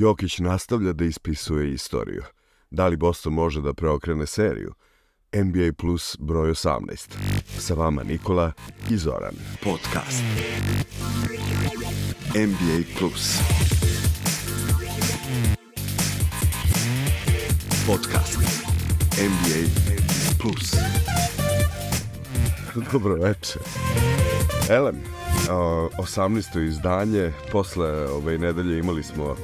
Jokić nastavlja da ispisuje istoriju. Da li Boston može da preokrene seriju? NBA Plus broj 18. Sa vama Nikola i Zoran. Podcast. NBA Plus. Podcast. NBA Plus. Dobro večer. Elem, 18. izdanje, posle ove nedelje imali smo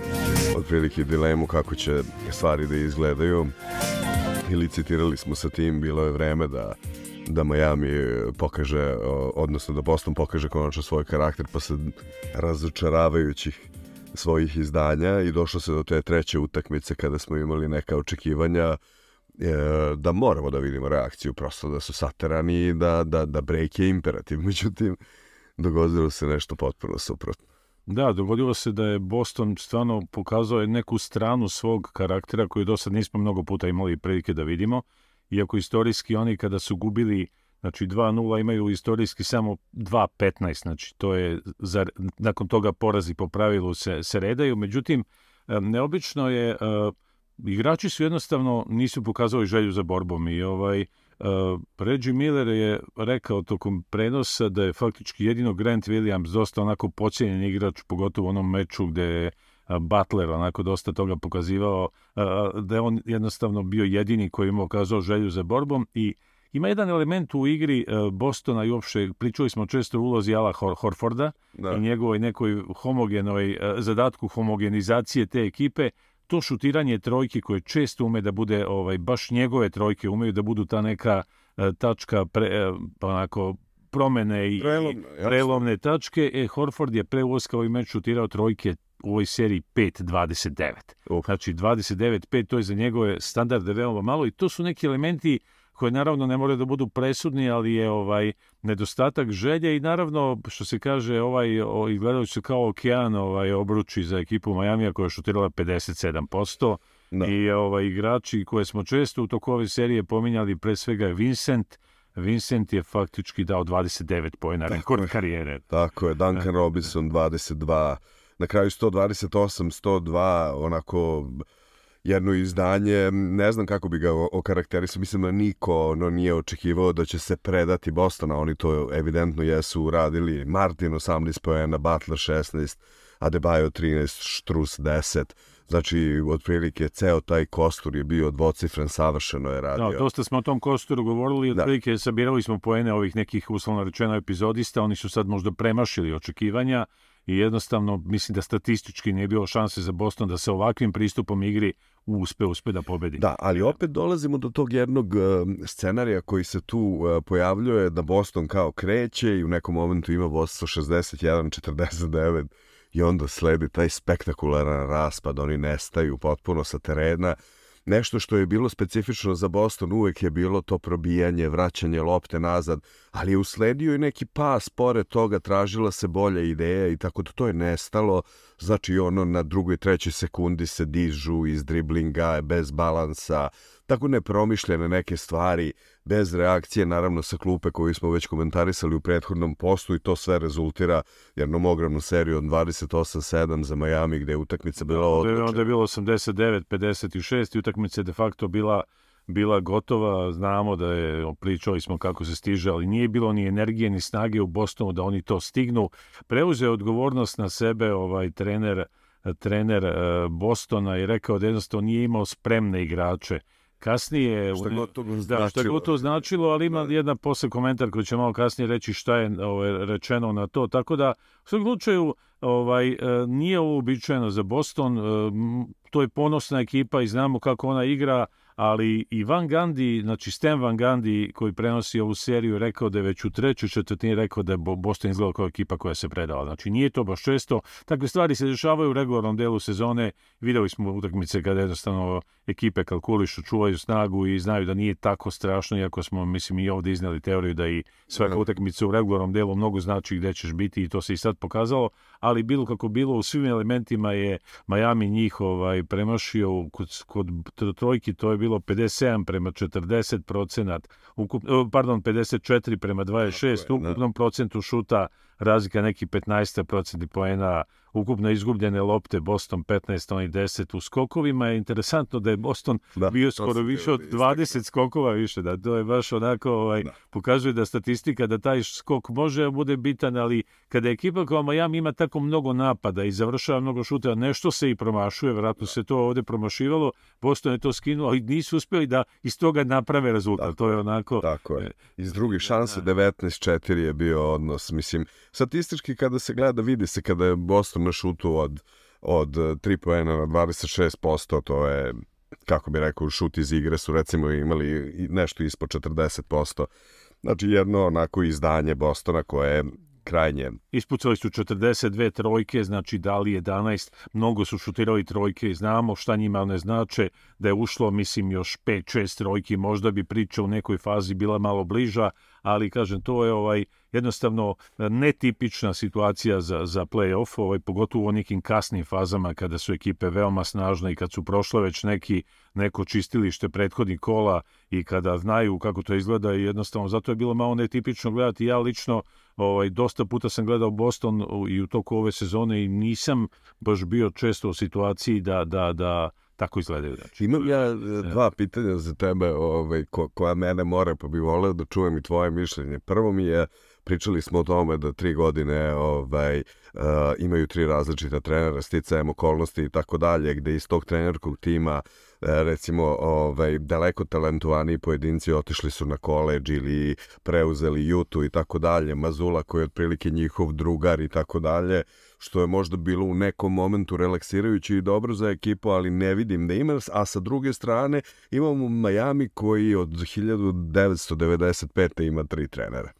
otprilike dilemu kako će stvari da izgledaju i licitirali smo sa tim, bilo je vreme da da Miami pokaže, odnosno da Boston pokaže konačno svoj karakter posle razočaravajućih svojih izdanja i došlo se do te treće utakmice kada smo imali neka očekivanja e, da moramo da vidimo reakciju, prosto da su saterani i da, da, da break je imperativ. Međutim, dogodilo se nešto potpuno suprotno. Da, dogodilo se da je Boston stvarno pokazao neku stranu svog karaktera koju do sad nismo mnogo puta imali prilike da vidimo, iako istorijski oni kada su gubili Znači 2-0 imaju istorijski samo 2-15, znači to je za, nakon toga porazi po pravilu se, se redaju. Međutim, neobično je, uh, igrači su jednostavno nisu pokazali želju za borbom i ovaj Reggie Miller je rekao tokom prenosa da je faktički jedino Grant Williams dosta onako pocijenjen igrač, pogotovo u onom meču gde je Butler onako dosta toga pokazivao, da je on jednostavno bio jedini koji imao kazao želju za borbom i Ima jedan element u igri Bostona i uopšte, pričali smo često o ulozi Ala Hor Horforda da. i njegovoj nekoj homogenoj zadatku homogenizacije te ekipe, to šutiranje trojke koje često ume da bude, ovaj baš njegove trojke umeju da budu ta neka tačka pre, onako promene i Prelomne, prelomne tačke. E, Horford je pre ulaska ovaj meč šutirao trojke u ovoj seriji 5-29. Uh. Znači 29-5, to je za njegove standarde veoma malo i to su neki elementi koje naravno ne moraju da budu presudni, ali je ovaj nedostatak želje i naravno što se kaže ovaj o, gledajući se kao okean ovaj obruči za ekipu Majamija koja je šutirala 57%. Da. I ovaj igrači koje smo često u toku ove serije pominjali pre svega je Vincent Vincent je faktički dao 29 pojena rekord karijere. Tako je, Duncan Robinson 22, na kraju 128, 102, onako jedno izdanje, ne znam kako bi ga okarakterisao, mislim da niko no, nije očekivao da će se predati Bostona, oni to evidentno jesu uradili, Martin 18 pojena, Butler 16, Adebayo 13, Štrus 10, znači otprilike ceo taj kostur je bio dvocifren, savršeno je radio. Da, dosta smo o tom kosturu govorili, da. otprilike da. sabirali smo poene ovih nekih uslovno rečeno epizodista, oni su sad možda premašili očekivanja, i jednostavno mislim da statistički nije bilo šanse za Boston da se ovakvim pristupom igri uspe, uspe da pobedi. Da, ali opet dolazimo do tog jednog uh, scenarija koji se tu uh, pojavljuje da Boston kao kreće i u nekom momentu ima vodstvo 61-49 i onda sledi taj spektakularan raspad, oni nestaju potpuno sa terena Nešto što je bilo specifično za Boston uvek je bilo to probijanje, vraćanje lopte nazad, ali je usledio i neki pas pored toga, tražila se bolja ideja i tako da to je nestalo. Znači ono na drugoj, trećoj sekundi se dižu iz driblinga, bez balansa, tako nepromišljene neke stvari, bez reakcije, naravno sa klupe koju smo već komentarisali u prethodnom postu i to sve rezultira jednom ogromnu seriju od 28-7 za Miami gde je utakmica bila odlučena. Onda je bilo 89-56 i utakmica je de facto bila bila gotova, znamo da je, pričali smo kako se stiže, ali nije bilo ni energije ni snage u Bostonu da oni to stignu. Preuzeo odgovornost na sebe ovaj trener trener Bostona i rekao da jednostavno nije imao spremne igrače kasnije šta god to značilo. Da, šta god to značilo, ali ima da. jedna posle komentar koji će malo kasnije reći šta je ovaj, rečeno na to, tako da u svom slučaju ovaj, e, nije ovo uobičajeno za Boston, e, to je ponosna ekipa i znamo kako ona igra, ali i Van Gandhi, znači Stan Van Gandhi koji prenosi ovu seriju rekao da je već u trećoj četvrtini rekao da je Boston izgledao kao ekipa koja se predala. Znači nije to baš često. Takve stvari se dešavaju u regularnom delu sezone. Videli smo utakmice kada jednostavno ekipe kalkulišu, čuvaju snagu i znaju da nije tako strašno, iako smo, mislim, i ovde iznali teoriju da i svaka da. utakmica u regularnom delu mnogo znači gde ćeš biti i to se i sad pokazalo, ali bilo kako bilo, u svim elementima je Miami njih ovaj, premašio kod, kod trojki, to je bilo 57 prema 40 procenat, ukup, pardon, 54 prema 26, u ukupnom procentu šuta razlika neki 15 procenti poena ukupno izgubljene lopte, Boston 15, oni 10 u skokovima. Je interesantno da je Boston Da, bio skoro više od da istaknem. 20 skokova više, da to je baš onako, ovaj, Da. pokazuje da statistika da taj skok može da bude bitan, ali kada ekipa kao Miami ima tako mnogo napada i završava mnogo šuteva, nešto se i promašuje, vjerojatno se to ovde promašivalo, Boston je to skinuo, ali nisu uspeli da iz toga naprave rezultat. To je onako... Tako E, je. Iz drugih šanse 19-4 je bio odnos. Mislim, statistički kada se gleda, vidi se kada je Boston na šutu od, od 3 poena na 26%, to je, kako bi rekao, šut iz igre su recimo imali nešto ispod 40%. Znači jedno onako izdanje Bostona koje je krajnje. Ispucali su 42 trojke, znači dali 11, mnogo su šutirali trojke i znamo šta njima ne znače, da je ušlo, mislim, još 5-6 trojki, možda bi priča u nekoj fazi bila malo bliža, ali kažem, to je ovaj jednostavno netipična situacija za, za play-off, ovaj, pogotovo u nekim kasnim fazama kada su ekipe veoma snažne i kad su prošle već neki, neko čistilište prethodnih kola i kada znaju kako to izgleda i jednostavno zato je bilo malo netipično gledati. Ja lično ovaj, dosta puta sam gledao Boston i u toku ove sezone i nisam baš bio često u situaciji da, da, da tako izgledaju. Znači. Imam ja e, dva pitanja za tebe ovaj, ko, koja mene more, pa bi voleo da čujem i tvoje mišljenje. Prvo mi je, pričali smo o tome da tri godine ovaj, uh, imaju tri različita trenera, sticajem okolnosti i tako dalje, gde iz tog trenerskog tima e, recimo ovaj, daleko talentovaniji pojedinci otišli su na koleđ ili preuzeli Jutu i tako dalje, Mazula koji je otprilike njihov drugar i tako dalje, što je možda bilo u nekom momentu relaksirajuće i dobro za ekipu, ali ne vidim da ima, a sa druge strane imamo Miami koji od 1995. ima tri trenera.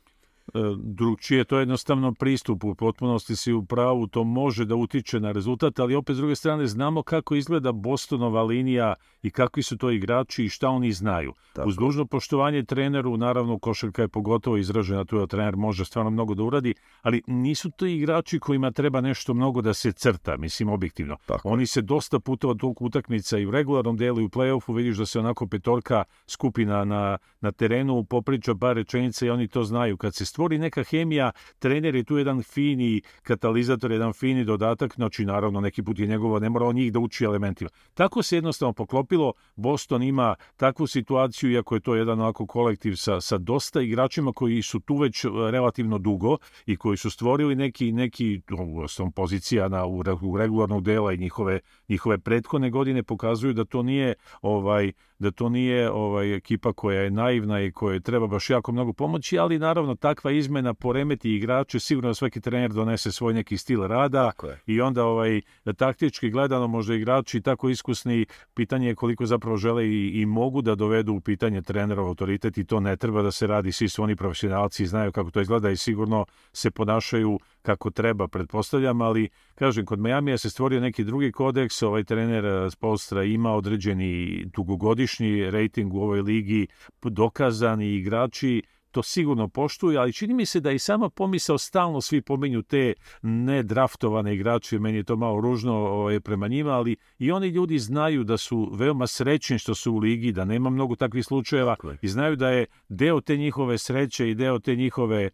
E, drugčije, to je jednostavno pristup, u potpunosti si u pravu, to može da utiče na rezultat, ali opet s druge strane znamo kako izgleda Bostonova linija i kakvi su to igrači i šta oni znaju. Tako. Uz dužno poštovanje treneru, naravno košarka je pogotovo izražena tu da trener može stvarno mnogo da uradi, ali nisu to igrači kojima treba nešto mnogo da se crta, mislim objektivno. Tako. Oni se dosta puta od tog utakmica i u regularnom delu i u play-offu vidiš da se onako petorka skupi na, na, na terenu, popriča par rečenica i oni to znaju. Kad se stvori neka hemija, trener je tu jedan fini katalizator, jedan fini dodatak, znači naravno neki put je njegovo, ne mora on njih da uči elementima. Tako se jednostavno poklopilo, Boston ima takvu situaciju, iako je to jedan onako kolektiv sa, sa dosta igračima koji su tu već e, relativno dugo i koji su stvorili neki, neki uostalom, pozicija na, u, u regularnog dela i njihove, njihove prethodne godine pokazuju da to nije ovaj da to nije ovaj ekipa koja je naivna i kojoj treba baš jako mnogo pomoći, ali naravno takva izmena poremeti igrače, sigurno da svaki trener donese svoj neki stil rada i onda ovaj taktički gledano možda igrači tako iskusni, pitanje je koliko zapravo žele i, i mogu da dovedu u pitanje trenerov autoritet i to ne treba da se radi, svi su oni profesionalci znaju kako to izgleda i sigurno se ponašaju kako treba, pretpostavljam, ali kažem, kod Majamija se stvorio neki drugi kodeks, ovaj trener eh, Spolstra ima određeni dugogodišnji rating u ovoj ligi, dokazani igrači, to sigurno poštuju, ali čini mi se da i sama pomisao stalno svi pominju te nedraftovane igrače, meni je to malo ružno ovaj, prema njima, ali i oni ljudi znaju da su veoma srećni što su u ligi, da nema mnogo takvih slučajeva i znaju da je deo te njihove sreće i deo te njihove, eh,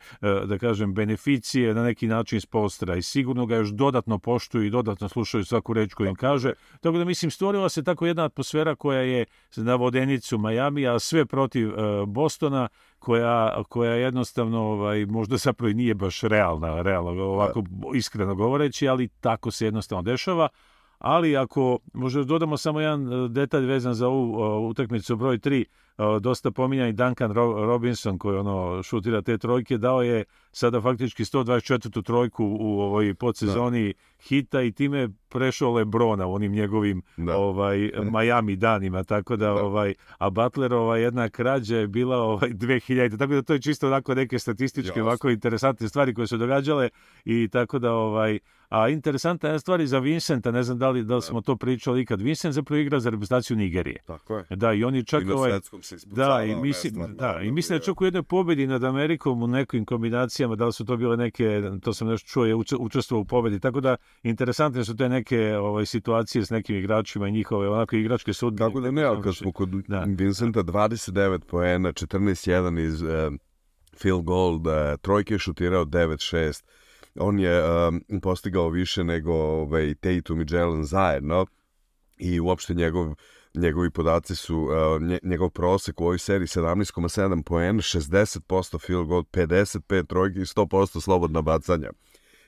da kažem, beneficije na neki način iz postra i sigurno ga još dodatno poštuju i dodatno slušaju svaku reč koju im kaže. Tako da mislim, stvorila se tako jedna atmosfera koja je na vodenicu Majami, a sve protiv eh, Bostona, koja, koja jednostavno ovaj, možda zapravo i nije baš realna, realno, ovako iskreno govoreći, ali tako se jednostavno dešava. Ali ako možda dodamo samo jedan e, detalj vezan za ovu utakmicu broj 3, o, dosta pominjan i Duncan Ro- Robinson koji ono šutira te trojke, dao je sada faktički 124. trojku u ovoj podsezoni hita i time prešao Lebrona u onim njegovim Da. ovaj Miami danima tako da, ovaj a Butlerova jedna krađa je bila ovaj 2000 tako da to je čisto onako neke statističke Jasno. ovako interesantne stvari koje su događale i tako da ovaj a interesantna je stvar i za Vincenta ne znam da li da li smo to pričali ikad Vincent zapravo igra za reprezentaciju Nigerije Tako je. da i on je čak I na ovaj svetskom se ispucavao, da, i mislim, nestvarno, da, i mislim da čak u jednoj pobedi nad Amerikom u nekim kombinacijama, da li su to bile neke, to sam nešto čuo, je uč- učestvovao u pobedi, tako da interesantne su te neke ovaj, situacije s nekim igračima i njihove onako igračke sudbine. Kako da ne, ali kad smo kod Da. Vincenta 29 poena, 14-1 iz uh, field goal, da trojke je šutirao 9-6. on je um, postigao više nego ovaj, Tatum i Jalen zajedno i uopšte njegov njegovi podaci su nje, njegov prosek u ovoj seriji 17,7 poena, 60% field goal, 55 trojki i 100% slobodna bacanja.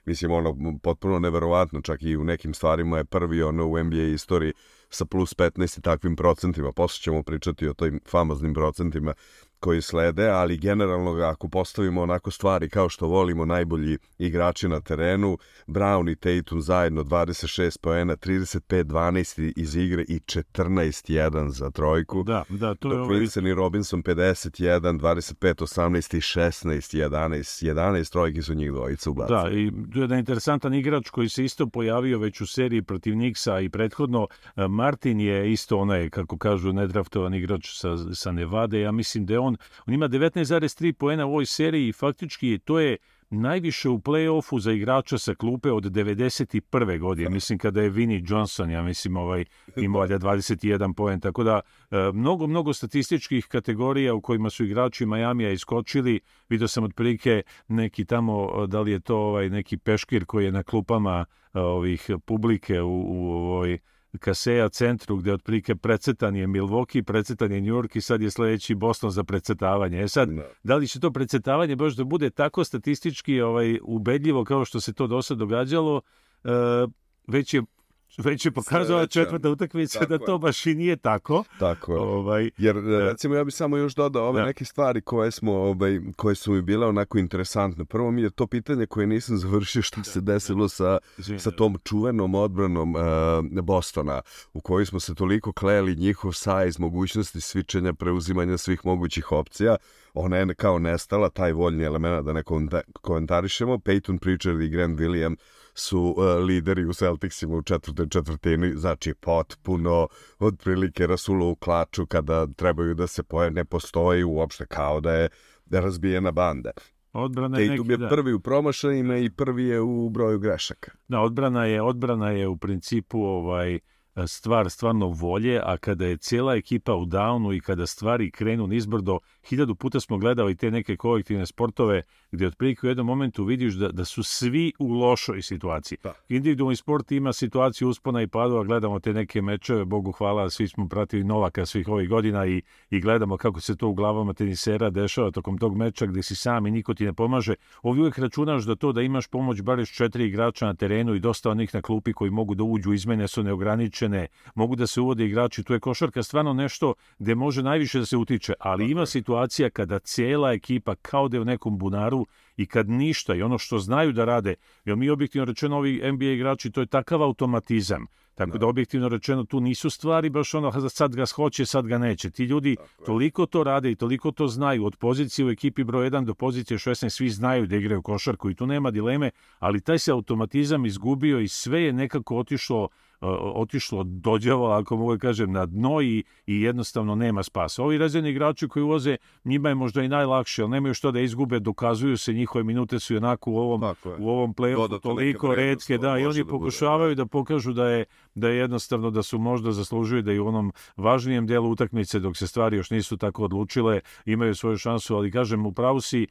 Mislim, ono, potpuno neverovatno, čak i u nekim stvarima je prvi ono u NBA istoriji sa plus 15 i takvim procentima. Posle ćemo pričati o tojim famoznim procentima koji slede, ali generalno ako postavimo onako stvari kao što volimo najbolji igrači na terenu, Brown i Tatum zajedno 26 poena, 35-12 iz igre i 14-1 za trojku. Da, da, to je Dok ovaj... I Robinson 51, 25-18 i 16-11. 11 trojki su njih dvojica ubacili. Da, i tu je jedan interesantan igrač koji se isto pojavio već u seriji protiv Nixa i prethodno. e, Martin je isto onaj, kako kažu, nedraftovan igrač sa, sa Nevade. Ja mislim da je on, on ima 19,3 poena u ovoj seriji i faktički to je najviše u play-offu za igrača sa klupe od 91. godine. Mislim kada je Vinnie Johnson, ja mislim, ovaj, imao valjda 21 poen. Tako da, e, mnogo, mnogo statističkih kategorija u kojima su igrači Majamija iskočili. Vidio sam otprilike neki tamo, da li je to ovaj neki peškir koji je na klupama e, ovih publike u, u ovoj Kaseja centru gde otprilike precetan je Milwaukee, precetan je New York i sad je sledeći Boston za precetavanje. E sad, Da. da li će to precetavanje baš da bude tako statistički ovaj ubedljivo kao što se to do sad događalo, e, već je već je pokazala četvrta utakmica Tako da je. to baš i nije tako. Tako je. Ovaj, Jer recimo ja bih samo još dodao ove Da. neke stvari koje smo ovaj koje su mi bile onako interesantne. Prvo mi je to pitanje koje nisam završio šta se desilo sa sa tom čuvenom odbranom uh, Bostona u kojoj smo se toliko kleli njihov size, mogućnosti svičanja, preuzimanja svih mogućih opcija. Ona je kao nestala, taj voljni element da ne komentarišemo. Peyton Pritchard i Grant Williams su uh, lideri u Celticsima u četvrtoj četvrtini, znači potpuno otprilike rasulo u klaču kada trebaju da se poje, ne postoji uopšte kao da je da je razbijena banda. odbrana je Tatum neki, je da. prvi u promašajima i prvi je u broju grešaka. Da, odbrana je, odbrana je u principu ovaj stvar stvarno volje, a kada je cijela ekipa u downu i kada stvari krenu nizbrdo, hiljadu puta smo gledali te neke kolektivne sportove gdje otprilike u jednom momentu vidiš da, da su svi u lošoj situaciji. Da. Individualni sport ima situaciju uspona i padova, gledamo te neke mečeve, Bogu hvala, svi smo pratili Novaka svih ovih godina i, i gledamo kako se to u glavama tenisera dešava tokom tog meča gdje si sam i niko ti ne pomaže. Ovdje uvijek računaš da to da imaš pomoć bar još četiri igrača na terenu i dosta onih na klupi koji mogu da uđu, izmene su neograničene, mogu da se uvode igrači. Tu je košarka stvarno nešto gde može najviše da se utiče, ali ima situacija kada cijela ekipa kao da je u nekom bunaru i kad ništa i ono što znaju da rade, jer mi objektivno rečeno ovi NBA igrači, to je takav automatizam. Tako da objektivno rečeno tu nisu stvari baš ono "Ha, sad ga hoće, sad ga neće. Ti ljudi toliko to rade i toliko to znaju od pozicije u ekipi broj 1 do pozicije 16 svi znaju da igraju košarku i tu nema dileme, ali taj se automatizam izgubio i sve je nekako otišlo otišlo dođavo, ako mogu da kažem, na dno i, i jednostavno nema spasa. Ovi razredni igrači koji uvoze, njima je možda i najlakše, ali nemaju što da izgube, dokazuju se, njihove minute su onako u ovom, u ovom play-offu toliko redke, da, i može oni da pokušavaju da pokažu da je da je jednostavno da su možda zaslužuju da i u onom važnijem delu utakmice dok se stvari još nisu tako odlučile imaju svoju šansu, ali kažem u pravu si e,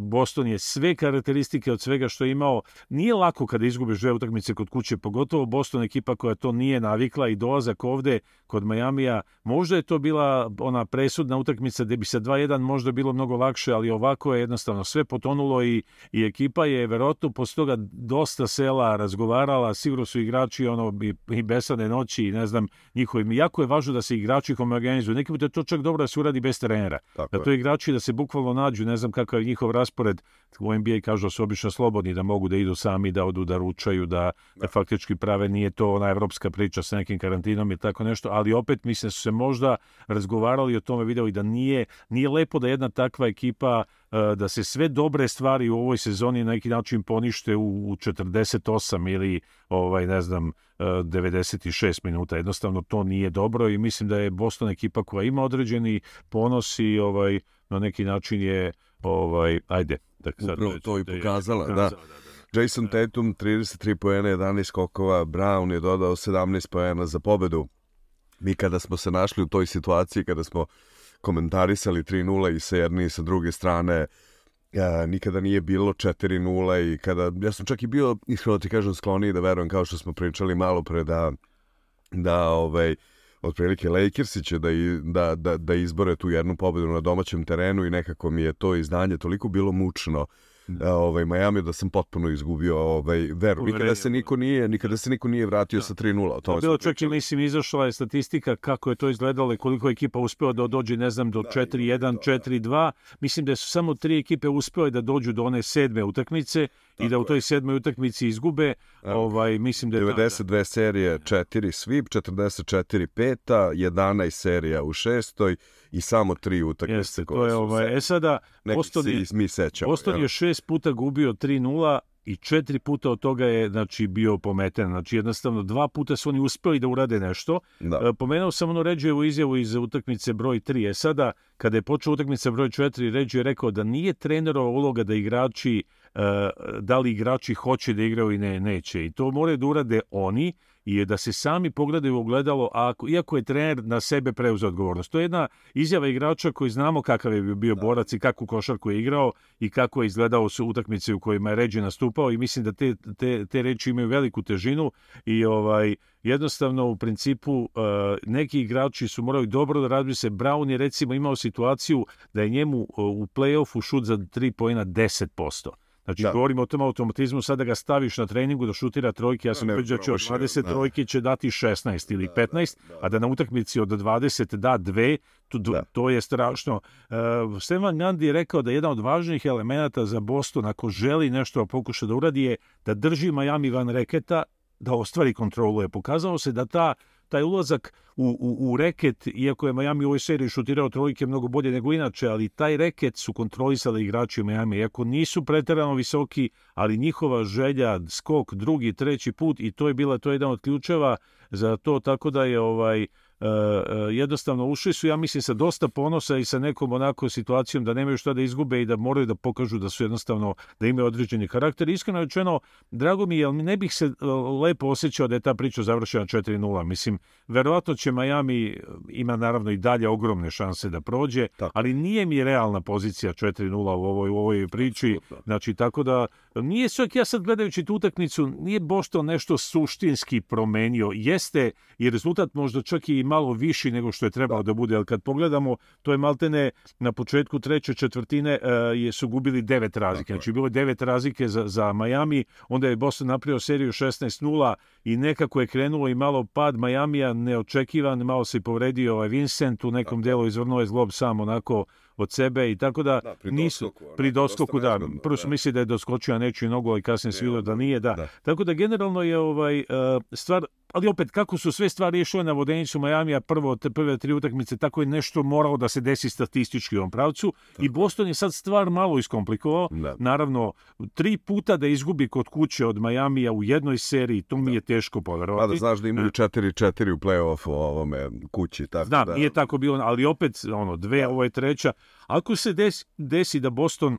Boston je sve karakteristike od svega što je imao. Nije lako kada izgubiš dve utakmice kod kuće, pogotovo Boston ekipa koja to nije navikla i dolazak ovde kod Majamija. Možda je to bila ona presudna utakmica gde bi sa 2-1 možda bilo mnogo lakše, ali ovako je jednostavno sve potonulo i, i ekipa je verovatno posle toga dosta sela razgovarala, sigurno su igrači ono i, i besane noći i ne znam njihovim. Jako je važno da se igrači homogenizuju. Neki put je to čak dobro da se uradi bez trenera. Tako Da to igrači da se bukvalno nađu, ne znam kakav je njihov raspored. U NBA kažu da su obično slobodni, da mogu da idu sami, da odu da ručaju, da, da faktički prave, nije to ona evropska priča sa nekim karantinom i tako nešto, ali opet mislim da su se možda razgovarali o tome, videli da nije, nije lepo da jedna takva ekipa da se sve dobre stvari u ovoj sezoni na neki način ponište u, u 48 ili ovaj ne znam e, 96 minuta. Jednostavno to nije dobro i mislim da je Boston ekipa koja ima određeni ponos i ovaj na neki način je ovaj ajde da sad Upravo to i da je- pokazala, da. pokazala, Jason Tatum 33 poena, 11 skokova, Brown je dodao 17 poena za pobedu. Mi kada smo se našli u toj situaciji, kada smo komentarisali 3-0 i sa jedne i sa druge strane, a, nikada nije bilo 4-0 i kada, ja sam čak i bio, iskreno ti kažem, skloniji da verujem, kao što smo pričali malo pre, da, da ovaj, otprilike Lakersi će da, da, da, da izbore tu jednu pobedu na domaćem terenu i nekako mi je to izdanje toliko bilo mučno da. ovaj Miami da sam potpuno izgubio ovaj veru. Nikada se niko nije, nikada se niko nije vratio da. sa 3:0. To je bilo čak i mislim izašla je statistika kako je to izgledalo i koliko je ekipa uspela da dođe, ne znam, do 4-1, 4-2. Mislim da su samo tri ekipe uspele da dođu do one sedme utakmice Tako i da u toj sedmoj utakmici izgube. Ovaj mislim da je 92 da. serije, 4 svip, 44 peta, 11 serija u šestoj i samo tri utakmice. Jeste, to je ovaj. E sada Boston je, mi sećamo. Boston je šest puta gubio 3:0 i četiri puta od toga je znači bio pometen. Znači jednostavno dva puta su oni uspeli da urade nešto. Da. E, pomenuo sam ono Ređevu izjavu iz utakmice broj 3. E sada, kada je počeo utakmica broj 4, Ređe je rekao da nije trenerova uloga da igrači da li igrači hoće da igraju i ne, neće. I to moraju da urade oni i da se sami pogledaju u ogledalo, ako, iako je trener na sebe preuzeo odgovornost. To je jedna izjava igrača koji znamo kakav je bio da. borac i kakvu košarku je igrao i kako je izgledao su utakmice u kojima je Ređe nastupao i mislim da te, te, te reči imaju veliku težinu i ovaj jednostavno u principu uh, neki igrači su morali dobro da razbi se. Brown je recimo imao situaciju da je njemu uh, u play-offu šut za 3 pojena 10%. Znači, da. govorimo o tom automatizmu, sada ga staviš na treningu da šutira trojke, ja sam pređa da će od 20 da. trojke će dati 16 ili 15, da, da, a da na utakmici od 20 da dve, to, da. to je strašno. Uh, Stefan Gandhi je rekao da jedan od važnijih elemenata za Boston, ako želi nešto pokuša da uradi, je da drži Miami van reketa, da ostvari kontrolu. Je pokazalo se da ta taj ulazak u, u, u reket, iako je Miami u ovoj seriji šutirao trojke mnogo bolje nego inače, ali taj reket su kontrolisali igrači u Miami, iako nisu preterano visoki, ali njihova želja, skok, drugi, treći put i to je bila to je jedan od ključeva za to, tako da je ovaj jednostavno ušli su, ja mislim, sa dosta ponosa i sa nekom onako situacijom da nemaju šta da izgube i da moraju da pokažu da su jednostavno, da imaju određeni karakter. Iskreno rečeno, drago mi je, ali ne bih se lepo osjećao da je ta priča završena 4-0. Mislim, verovatno će Miami, ima naravno i dalje ogromne šanse da prođe, tako. ali nije mi realna pozicija 4-0 u ovoj, u ovoj priči. Znači, tako da, nije čak ja sad gledajući tu utakmicu, nije Boston nešto suštinski promenio. Jeste i rezultat možda čak i malo viši nego što je trebao da, bude, ali kad pogledamo, to je maltene na početku treće četvrtine uh, je su gubili devet razlike. Znači, bilo je devet razlike za, za Miami, onda je Boston napravio seriju 16-0 i nekako je krenulo i malo pad Majamija neočekivan, malo se povredio ovaj Vincent, u nekom delu izvrnuo je zglob sam onako od sebe i tako da, da pri nisu doskoku, pri doskoku da prvo su da. misli da je doskočio a nečiju nogu ali kasnije se vidio da nije da. da. tako da generalno je ovaj uh, stvar ali opet kako su sve stvari išle na vodenicu Majamija prvo te prve tri utakmice tako je nešto moralo da se desi statistički u ovom pravcu tako. i Boston je sad stvar malo iskomplikovao da. naravno tri puta da izgubi kod kuće od Majamija u jednoj seriji to mi je teško poverovati pa da znaš da imaju 4-4 u play-offu ovome kući tako Znam, da nije tako bilo ali opet ono dve da. ovo je treća ako se desi, desi da Boston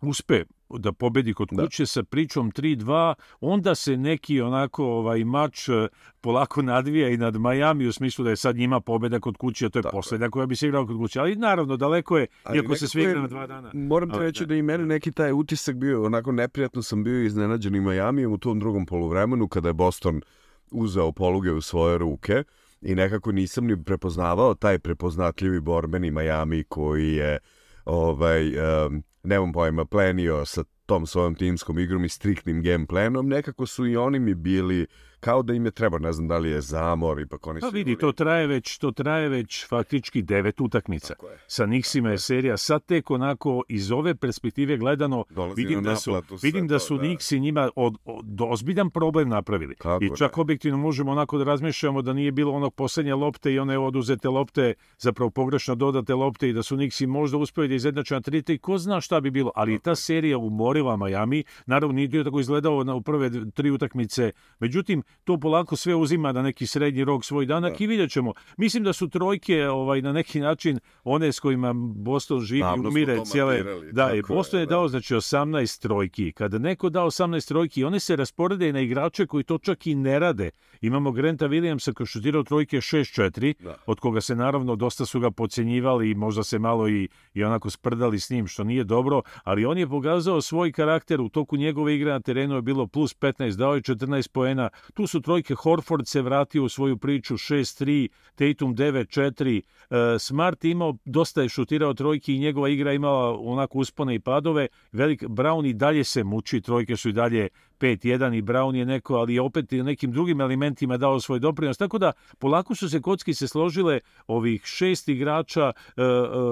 uspe da pobedi kod da. kuće da. sa pričom 3-2, onda se neki onako ovaj mač e, polako nadvija i nad Miami u smislu da je sad njima pobeda kod kuće, a to je Tako. poslednja koja bi se igrala kod kuće. Ali naravno, daleko je, Ali iako se sve igra na dva dana. Moram te reći da. da i mene neki taj utisak bio, onako neprijatno sam bio iznenađen i Miami u tom drugom poluvremenu kada je Boston uzeo poluge u svoje ruke i nekako nisam ni prepoznavao taj prepoznatljivi borbeni Miami koji je ovaj, um, nemam pojma, plenio sa tom svojom timskom igrom i striktnim game planom, nekako su i oni mi bili kao da im je treba, ne znam da li je zamor, ipak oni pa vidi, to traje već, to traje već faktički devet utakmica. Sa Nixima je serija, sad tek onako iz ove perspektive gledano, Dolazi vidim da su, vidim da su da. Nixi njima od, od, ozbiljan problem napravili. Kako I čak ne? objektivno možemo onako da razmišljamo da nije bilo onog poslednje lopte i one oduzete lopte, zapravo pogrešno dodate lopte i da su Nixi možda uspeli da izjednače na 3 ko zna šta bi bilo, ali ta serija umorila Miami, naravno nije tako izgledao na prve tri utakmice, međutim, to polako sve uzima na neki srednji rok svoj danak i vidjet ćemo. Mislim da su trojke ovaj, na neki način one s kojima Boston živi, smo umire cijele... Da, i je, Boston je da. dao znači 18 trojki. Kada neko da 18 trojki, one se rasporede na igrače koji to čak i ne rade. Imamo Granta Williamsa koji je šutirao trojke 6-4, Da. od koga se naravno dosta su ga pocenjivali i možda se malo i, i onako sprdali s njim, što nije dobro, ali on je pokazao svoj karakter u toku njegove igre na terenu je bilo plus 15, dao je 14 poena. Tu su trojke, Horford se vratio u svoju priču 6-3, Tatum 9-4, e, Smart imao, dosta je šutirao trojki i njegova igra imala onako uspone i padove. Velik Brown i dalje se muči, trojke su i dalje 5-1 i Brown je neko, ali je opet i nekim drugim elementima dao svoj doprinos. Tako da polako su se kocki se složile ovih šest igrača, e, e,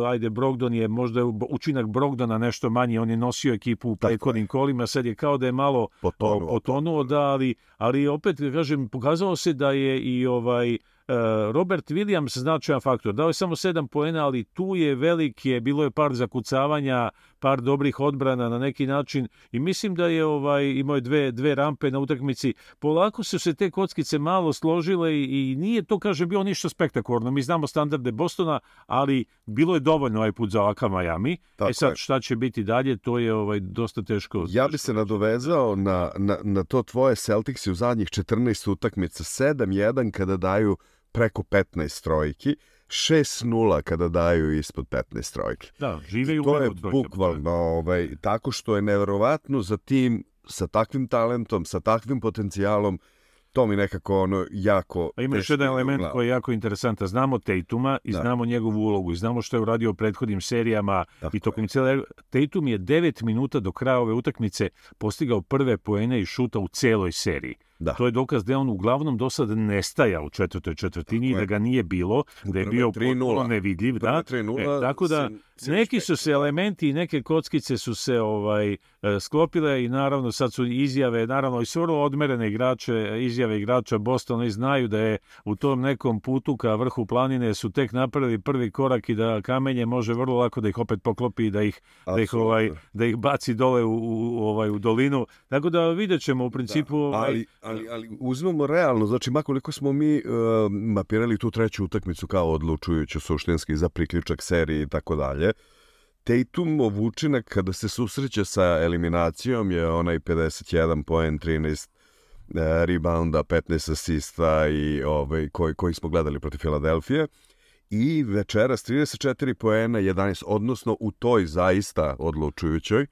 ajde Brogdon je možda učinak Brogdona nešto manji, on je nosio ekipu u prethodnim kolima, sad je kao da je malo Potonuo. o- potonuo, da, ali, ali opet, kažem, pokazalo se da je i ovaj e, Robert Williams značajan faktor. Dao je samo sedam poena, ali tu je velik je, bilo je par zakucavanja, par dobrih odbrana na neki način i mislim da je ovaj imao je dve, dve rampe na utakmici. Polako su se te kockice malo složile i, i nije to, kažem, bio ništa spektakularno. Mi znamo standarde Bostona, ali bilo je dovoljno ovaj put za ovakav Miami. Tako e sad, šta će biti dalje, to je ovaj dosta teško. Ja bi se nadovezao na, na, na to tvoje Celticsi u zadnjih 14 utakmica, 7-1 kada daju preko 15 trojki, 6-0 kada daju ispod 15 trojki. Da, žive i To je trojke. bukvalno ovaj, tako što je neverovatno za tim sa takvim talentom, sa takvim potencijalom, to mi nekako ono jako... Pa ima još jedan element koji je jako interesantan. Znamo Tatuma i Da. znamo njegovu ulogu i znamo što je uradio u prethodnim serijama Tako i tokom cijele... Tatum je 9 minuta do kraja ove utakmice postigao prve poene i šuta u celoj seriji. Da. To je dokaz da je on uglavnom do sada nestaja u četvrtoj četvrtini i da ga nije bilo, da je bio 3:0. potpuno nevidljiv. Da? Prve 3:0 E, tako da, neki su se elementi i neke kockice su se ovaj sklopile i naravno sad su izjave, naravno i su vrlo odmerene igrače, izjave igrača Bostona i znaju da je u tom nekom putu ka vrhu planine su tek napravili prvi korak i da kamenje može vrlo lako da ih opet poklopi i da ih, da ih, ovaj, da ih baci dole u, u, ovaj, u dolinu. Tako da vidjet ćemo u principu... ovaj, Ali, ali, ali uzmemo realno, znači makoliko smo mi uh, mapirali tu treću utakmicu kao odlučujuću suštinski za priključak serije i tako dalje, Tatumov učinak kada se susreće sa eliminacijom je onaj 51 poen, 13 e, rebounda, 15 asista i ovaj, koji, koji smo gledali protiv Filadelfije. I večeras 34 poena, 11, odnosno u toj zaista odlučujućoj,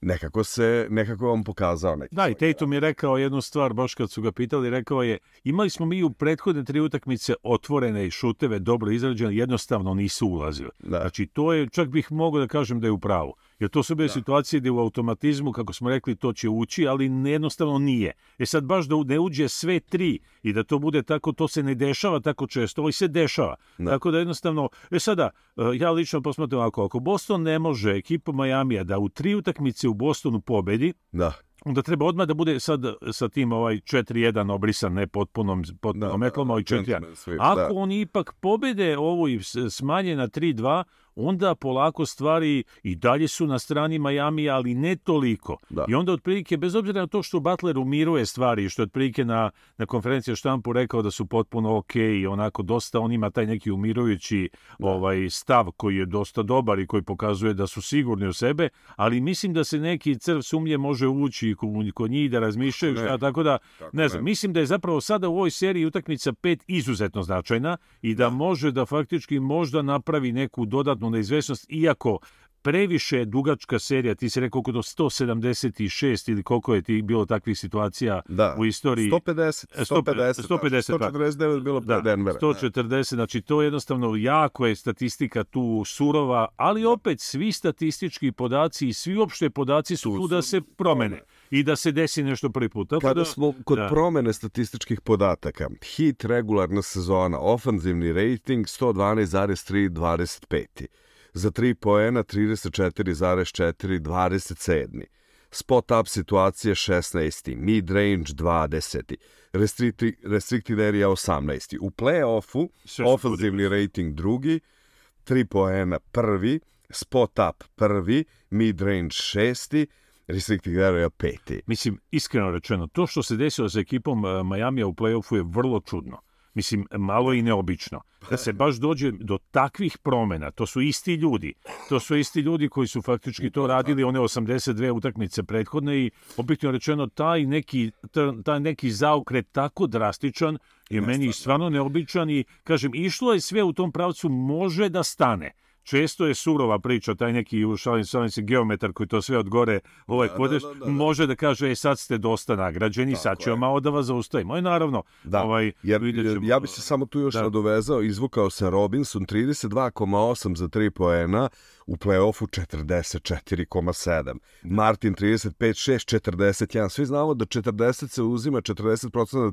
nekako se, nekako vam pokazao neki Da, i Tatum je rekao jednu stvar, baš kad su ga pitali, rekao je, imali smo mi u prethodne tri utakmice otvorene i šuteve, dobro izrađene, jednostavno nisu ulazile. Da. Znači, to je, čak bih mogao da kažem da je u pravu. Jer to su bile situacije gde u automatizmu, kako smo rekli, to će ući, ali ne- jednostavno nije. E sad, baš da ne uđe sve tri i da to bude tako, to se ne dešava tako često, ali se dešava. Da. Tako da jednostavno, e sada, e, ja lično posmatram ovako, ako Boston ne može ekipa Majamija da u tri utakmice u Bostonu pobedi, Da, onda treba odmah da bude sad sa tim ovaj 4-1 obrisan, ne potpunom, potpunom Da, metlom, ali 4-1. gentleman sweep, Ako da. oni ipak pobede ovo i smanje na 3-2, onda polako stvari i dalje su na strani Majamija, ali ne toliko. Da. I onda otprilike, bez obzira na to što Butler umiruje stvari što je otprilike na, na konferenciji štampu rekao da su potpuno ok i onako dosta, on ima taj neki umirujući ovaj stav koji je dosta dobar i koji pokazuje da su sigurni u sebe, ali mislim da se neki crv sumnje može ući kod, njih da razmišljaju ne. šta, tako da, Kako ne ne. znam, mislim da je zapravo sada u ovoj seriji utakmica pet izuzetno značajna i da, može da faktički možda napravi neku dodatnu neizvesnost, iako previše je dugačka serija, ti si rekao oko do 176 ili koliko je ti bilo takvih situacija da. u istoriji. 150, 150, 150, pa. 149 bilo Da, da, Denvera. 140, znači to je jednostavno jako je statistika tu surova, ali opet svi statistički podaci i svi opšte podaci su tu da se promene i da se desi nešto prvi put. Tako Kada da, smo kod da. promene statističkih podataka, hit regularna sezona, ofanzivni rating 112,3 25. Za 3 poena 34,4 27. Spot up situacije 16. Mid range 20. Restricti, restricted area 18. U play-offu ofanzivni rating drugi, 3 poena prvi, spot up prvi, mid range šesti, restricted area peti. Mislim, iskreno rečeno, to što se desilo sa ekipom uh, Majamija u play-offu je vrlo čudno. Mislim, malo i neobično. Da se baš dođe do takvih promena, to su isti ljudi. To su isti ljudi koji su faktički to radili one 82 utakmice prethodne i objektivno rečeno taj neki, taj neki zaokret tako drastičan je meni stvarno neobičan i kažem, išlo je sve u tom pravcu, može da stane često je surova priča, taj neki šalim, šalim se geometar koji to sve od gore ovaj, Da, podeš, da, da, da. može da kaže, e, sad ste dosta nagrađeni, Tako sad ćemo malo da vas zaustavimo. I naravno, Da, ovaj, jer vidjet ćemo. ja bi se samo tu još Da. nadovezao, izvukao sam Robinson 32,8 za 3 poena, u play-offu 44,7. Martin 35,6, 41. Svi znamo da 40 se uzima, 40% e,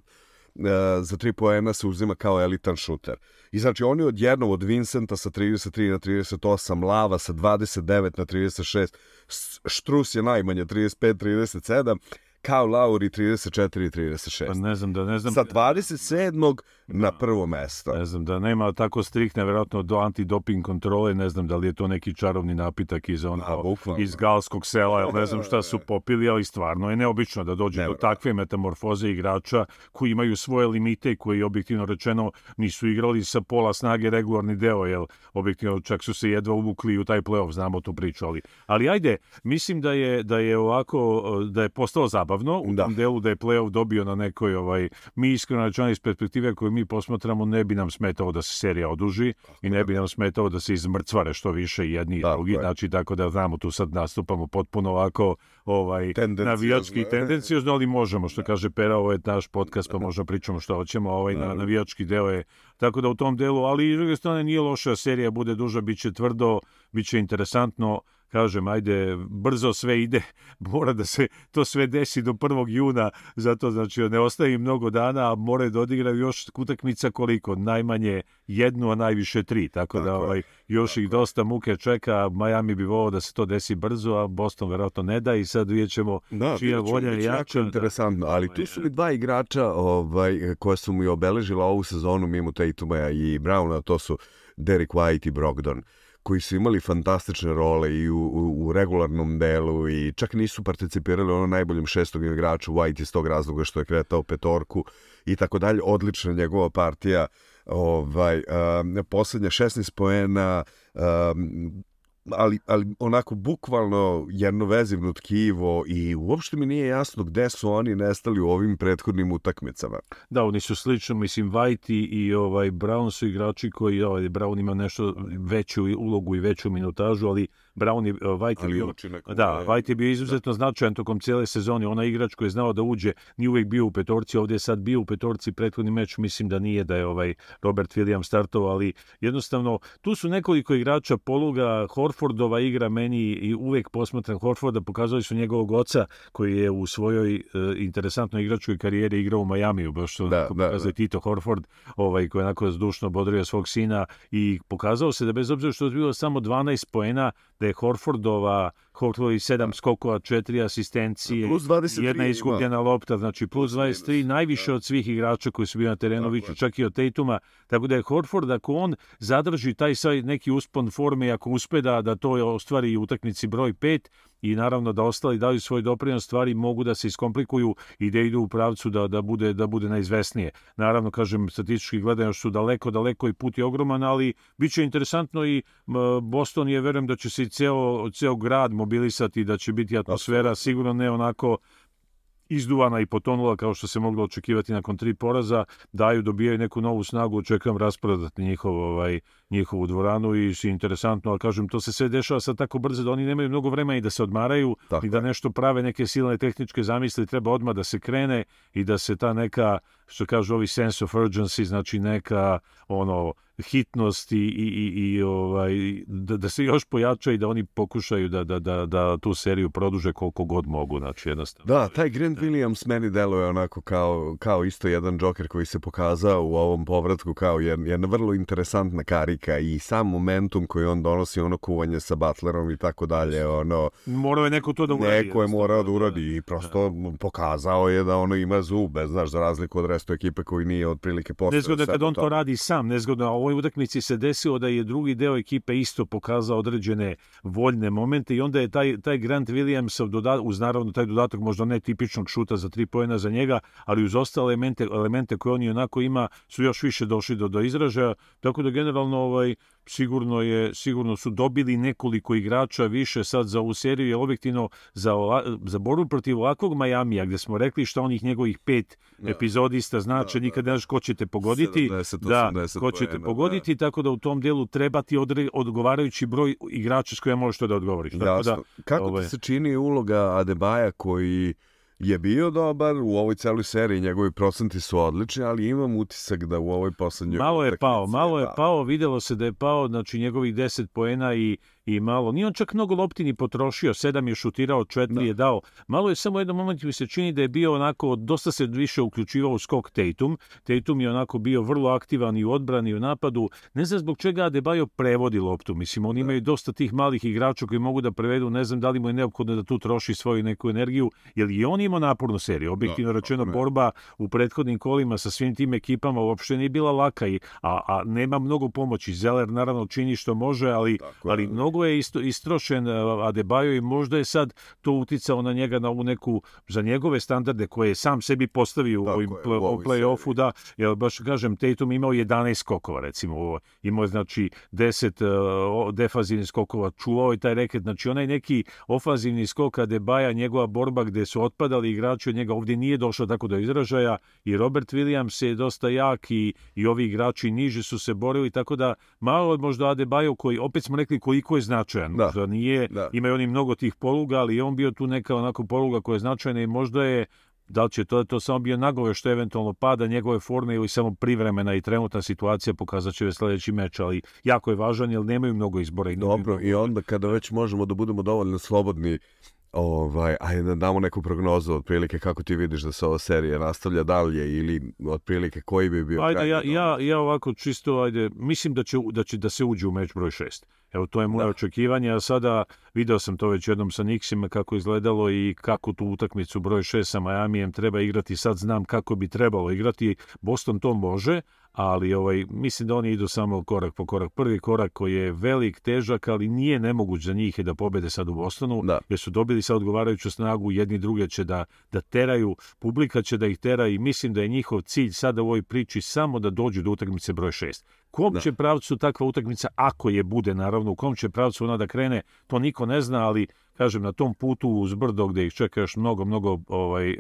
za 3 poena se uzima kao elitan šuter. I znači oni odjednom od Vincenta sa 33 na 38, Lava sa 29 na 36, S- Štrus je najmanje 35-37, kao Lauri 34 i 36 Pa ne znam da, ne znam, sa 27. na prvo mesto. ne znam da nema tako striktne, verovatno do antidoping kontrole, ne znam da li je to neki čarovni napitak iz, ono, A, iz galskog sela, ili ne znam šta su popili, ali stvarno je neobično da dođe do Neverovatno. takve metamorfoze igrača koji imaju svoje limite i koji objektivno rečeno nisu igrali sa pola snage regularni deo, jer objektivno čak su se jedva uvukli u taj playoff, znamo tu priču, ali, ali ajde, mislim da je, da je ovako, da je postalo zabavno u Da. tom delu da je playoff dobio na nekoj, ovaj, mi iskreno rečeno iz perspektive koju mi posmatramo, ne bi nam smetalo da se serija oduži i ne bi nam smetalo da se izmrcvare što više jedni i drugi, je. znači tako da znamo tu sad nastupamo potpuno ovako ovaj navijački i tendenciozno, ali možemo što kaže Pera, ovo je naš podcast pa možemo pričamo što hoćemo, ovaj na, navijački deo je tako da u tom delu, ali i s druge strane nije loša serija, bude duža, bit će tvrdo, bit će interesantno, kažem, ajde, brzo sve ide, mora da se to sve desi do 1. juna, zato znači ne ostaje im mnogo dana, a moraju da odigraju još utakmica koliko, najmanje jednu, a najviše tri, tako, da Tako je. ovaj, još ih dosta muke čeka, Miami bi volao da se to desi brzo, a Boston verovatno ne da i sad vidjet ćemo Da, čija volja je jača. da. Interesantno, ali tu su mi dva igrača ovaj, koja su mi obeležila ovu sezonu mimo Tatuma i Browna, to su Derek White i Brogdon koji su imali fantastične role i u, u, u regularnom delu i čak nisu participirali u onom najboljem šestog igraču White iz tog razloga što je kretao petorku i tako dalje. Odlična njegova partija ovaj, um, poslednja 16 poena, um, ali, ali onako bukvalno jedno vezivno tkivo i uopšte mi nije jasno gde su oni nestali u ovim prethodnim utakmicama. Da, oni su slično, mislim, White i, i ovaj Brown su igrači koji, ovaj, Brown ima nešto veću ulogu i veću minutažu, ali Brown i uh, White je bio, učinak da, je- White je bio izuzetno značajan tokom cijele sezone. Ona igrač koji je znao da uđe, nije uvijek bio u petorci, ovdje je sad bio u petorci prethodni meč, mislim da nije da je ovaj Robert Williams startovao, ali jednostavno tu su nekoliko igrača poluga, Horfordova igra meni i uvijek posmatram Horforda, pokazali su njegovog oca koji je u svojoj e, interesantnoj igračkoj karijeri igrao u Majamiju, baš što Da, da, da, Tito Horford, ovaj, koji je onako zdušno bodrio svog sina i pokazao se da bez obzira što je bilo samo 12 poena, da je Horfordova Horfordovi 7 skokova, 4 asistencije, Plus 23 jedna ima. izgubljena lopta, znači plus 23, najviše od svih igrača koji su bili na terenu, više čak i od Tatuma, tako da je Horford, ako on zadrži taj svoj neki uspon forme, i ako uspe da, da to ostvari u utakmici broj 5, i naravno da ostali daju svoj doprinos stvari mogu da se iskomplikuju i da idu u pravcu da, da, bude, da bude najizvesnije. Naravno, kažem, statistički gledano su daleko, daleko i put je ogroman, ali bit će interesantno i Boston je, verujem da će se i ceo, ceo grad mobilisati, da će biti atmosfera, sigurno ne onako izduvana i potonula kao što se moglo očekivati nakon tri poraza, daju, dobijaju neku novu snagu, očekujem rasprodati njihov, ovaj, njihovu dvoranu i si interesantno, ali kažem, to se sve dešava sad tako brzo da oni nemaju mnogo vremena i da se odmaraju Tako i da je. nešto prave neke silne tehničke zamisli, treba odmah da se krene i da se ta neka, što kažu ovi sense of urgency, znači neka ono hitnost i, i, i, i ovaj, da, da se još pojača i da oni pokušaju da, da, da, da tu seriju produže koliko god mogu, znači jednostavno. Da, taj Grant Williams meni deluje onako kao, kao isto jedan džoker koji se pokazao u ovom povratku kao jedna, jedna vrlo interesantna karika i sam momentum koji on donosi, ono kuvanje sa Butlerom i tako dalje, ono, Morao je neko to da uradi. neko je morao da uradi i prosto pokazao je da ono ima zube, znaš, za razliku od restu ekipe koji nije otprilike postao. Nezgodno je kad on to radi sam, nezgodno, a u ovoj utakmici se desilo da je drugi deo ekipe isto pokazao određene voljne momente i onda je taj, taj Grant Williamsov doda, uz naravno taj dodatak možda ne tipičnog šuta za tri pojena za njega, ali uz ostale elemente, elemente koje on i onako ima su još više došli do, do izražaja, tako da generalno ovaj, sigurno je sigurno su dobili nekoliko igrača više sad za ovu seriju jer objektivno za za borbu protiv ovakvog Majamija gde smo rekli šta onih njegovih pet epizodista znači nikad ne znaš ko ćete pogoditi. 70, da 80 ko ćete poena, pogoditi tako da u tom delu treba ti odre, odgovarajući broj igrača s kojima možeš to da odgovoriš tako Jasno. da Kako ovaj- ti se čini uloga Adebaja koji je bio dobar u ovoj celoj seriji, njegovi procenti su odlični, ali imam utisak da u ovoj poslednjoj Malo je pao, malo je pao, videlo se da je pao, znači njegovih 10 poena i, i malo. Nije on čak mnogo lopti ni potrošio, sedam je šutirao, četiri je dao. Malo je samo jedan moment mi se čini da je bio onako, dosta se više uključivao u skok Tatum. Tatum je onako bio vrlo aktivan i u odbrani i u napadu. Ne znam zbog čega Adebayo prevodi loptu. Mislim, oni imaju dosta tih malih igrača koji mogu da prevedu. Ne znam da li mu je neophodno da tu troši svoju neku energiju, jer i on imao napornu seriju. Objektivno Da, rečeno, borba u prethodnim kolima sa svim tim ekipama uopšte nije bila laka, i, a, a nema mnogo pomoći. Zeller naravno čini što može, ali, Tako ali mnogo je isto, istrošen Adebayo i možda je sad to uticao na njega na ovu neku, za njegove standarde koje je sam sebi postavio u Tako ovim je, pl- u play-offu, da, jer baš kažem, Tatum imao 11 skokova, recimo, imao je, znači 10 uh, defazivnih skokova, čuvao je taj reket, znači onaj neki ofanzivni skok Adebaja, njegova borba gde su otpadali igrači od njega, ovdje nije došlo tako do izražaja i Robert Williams je dosta jak i, i ovi igrači niže su se borili, tako da malo možda Adebayo koji, opet smo rekli koliko je značajan, Da. možda nije, Da. ima i oni mnogo tih poluga, ali je on bio tu neka onako poluga koja je značajna i možda je da li će to, to samo bio nagove što eventualno pada njegove forme ili samo privremena i trenutna situacija pokazat će sledeći meč, ali jako je važan jer nemaju mnogo izbora. I Dobro, mnogo- i onda kada već možemo da budemo dovoljno slobodni, ovaj, ajde da damo neku prognozu otprilike kako ti vidiš da se ova serija nastavlja dalje ili otprilike koji bi bio Ajde, ja, ja, ja ovako čisto, ajde, mislim da će, da će da se uđe u meč broj 6. Evo, to je moje Da. očekivanje, a sada video sam to već jednom sa Nixima kako izgledalo i kako tu utakmicu broj 6 sa Miamijem treba igrati. Sad znam kako bi trebalo igrati. Boston to može, ali ovaj, mislim da oni idu samo korak po korak. Prvi korak koji je velik, težak, ali nije nemoguć za njih je da pobede sad u Bostonu, Da. jer su dobili sad odgovarajuću snagu, jedni druge će da, da teraju, publika će da ih tera i mislim da je njihov cilj sada u ovoj priči samo da dođu do utakmice broj 6. Kom Da. će pravcu takva utakmica, ako je bude naravno, u kom će pravcu ona da krene, to niko ne zna, ali kažem, na tom putu uz brdo gde ih čeka još mnogo, mnogo ovaj, uh,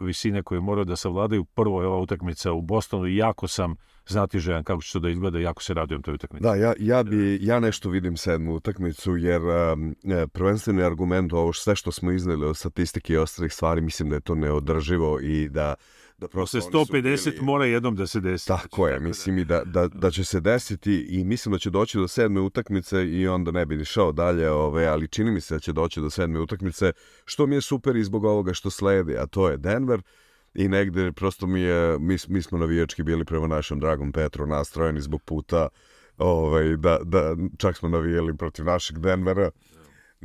visine koje moraju da savladaju, prvo je ova utakmica u Bostonu i jako sam znatiželjan kako će to da izgleda jako se radujem toj utakmici. Da, ja, ja, bi, ja nešto vidim sedmu utakmicu, jer um, e, prvenstveni argument ovo sve što smo izneli od statistike i ostalih stvari, mislim da je to neodrživo i da, da Posle oni su 150 bili- mora jednom da se desi. Tako je, mislim i da, da, da će se desiti i mislim da će doći do sedme utakmice i onda ne bi išao dalje, ove, ali čini mi se da će doći do sedme utakmice, što mi je super i zbog ovoga što sledi, a to je Denver i negde prosto mi je, mi, mi smo navijački bili prema našem dragom Petru nastrojeni zbog puta, ovaj, da, da čak smo navijali protiv našeg Denvera.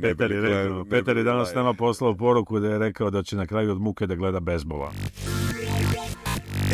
Petar je, rekao, Petar je danas nama poslao poruku da je rekao da će na kraju od muke da gleda bezbola.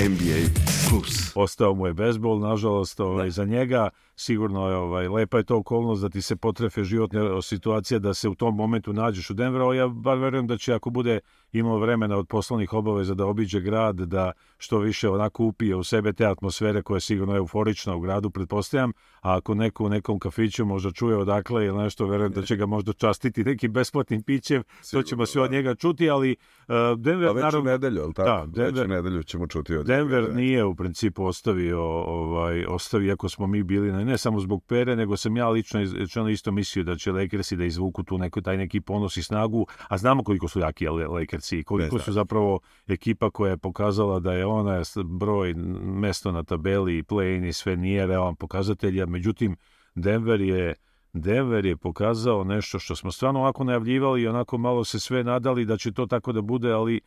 NBA Plus. Ostao mu je bezbol, nažalost, ovaj, za njega sigurno je, ovaj, lepa je to okolnost da ti se potrefe životne situacija da se u tom momentu nađeš u Denveru, a ja bar verujem da će ako bude imao vremena od poslovnih obaveza da obiđe grad, da što više onako upije u sebe te atmosfere koja je sigurno euforična u gradu, pretpostavljam, a ako neko u nekom kafiću možda čuje odakle ili nešto, verujem da će ga možda častiti nekim besplatnim pićem, to Sigurno, ćemo sve od da. njega čuti, ali uh, Denver, A već u naravno, nedelju, ali tako? Da, Već Denver- u nedelju ćemo čuti od Denver da. nije u principu ostavio, ovaj, ostavio, iako smo mi bili, na- ne samo zbog Pere, nego sam ja lično, lično isto mislio da će Lakersi da izvuku tu neko, taj neki ponos i snagu, a znamo koliko su jaki Lakersi i koliko su zapravo ekipa koja je pokazala da je ona broj, mesto na tabeli, play-in i sve nije realan pokazatelj, a međutim, Denver je Denver je pokazao nešto što smo stvarno ovako najavljivali i onako malo se sve nadali da će to tako da bude, ali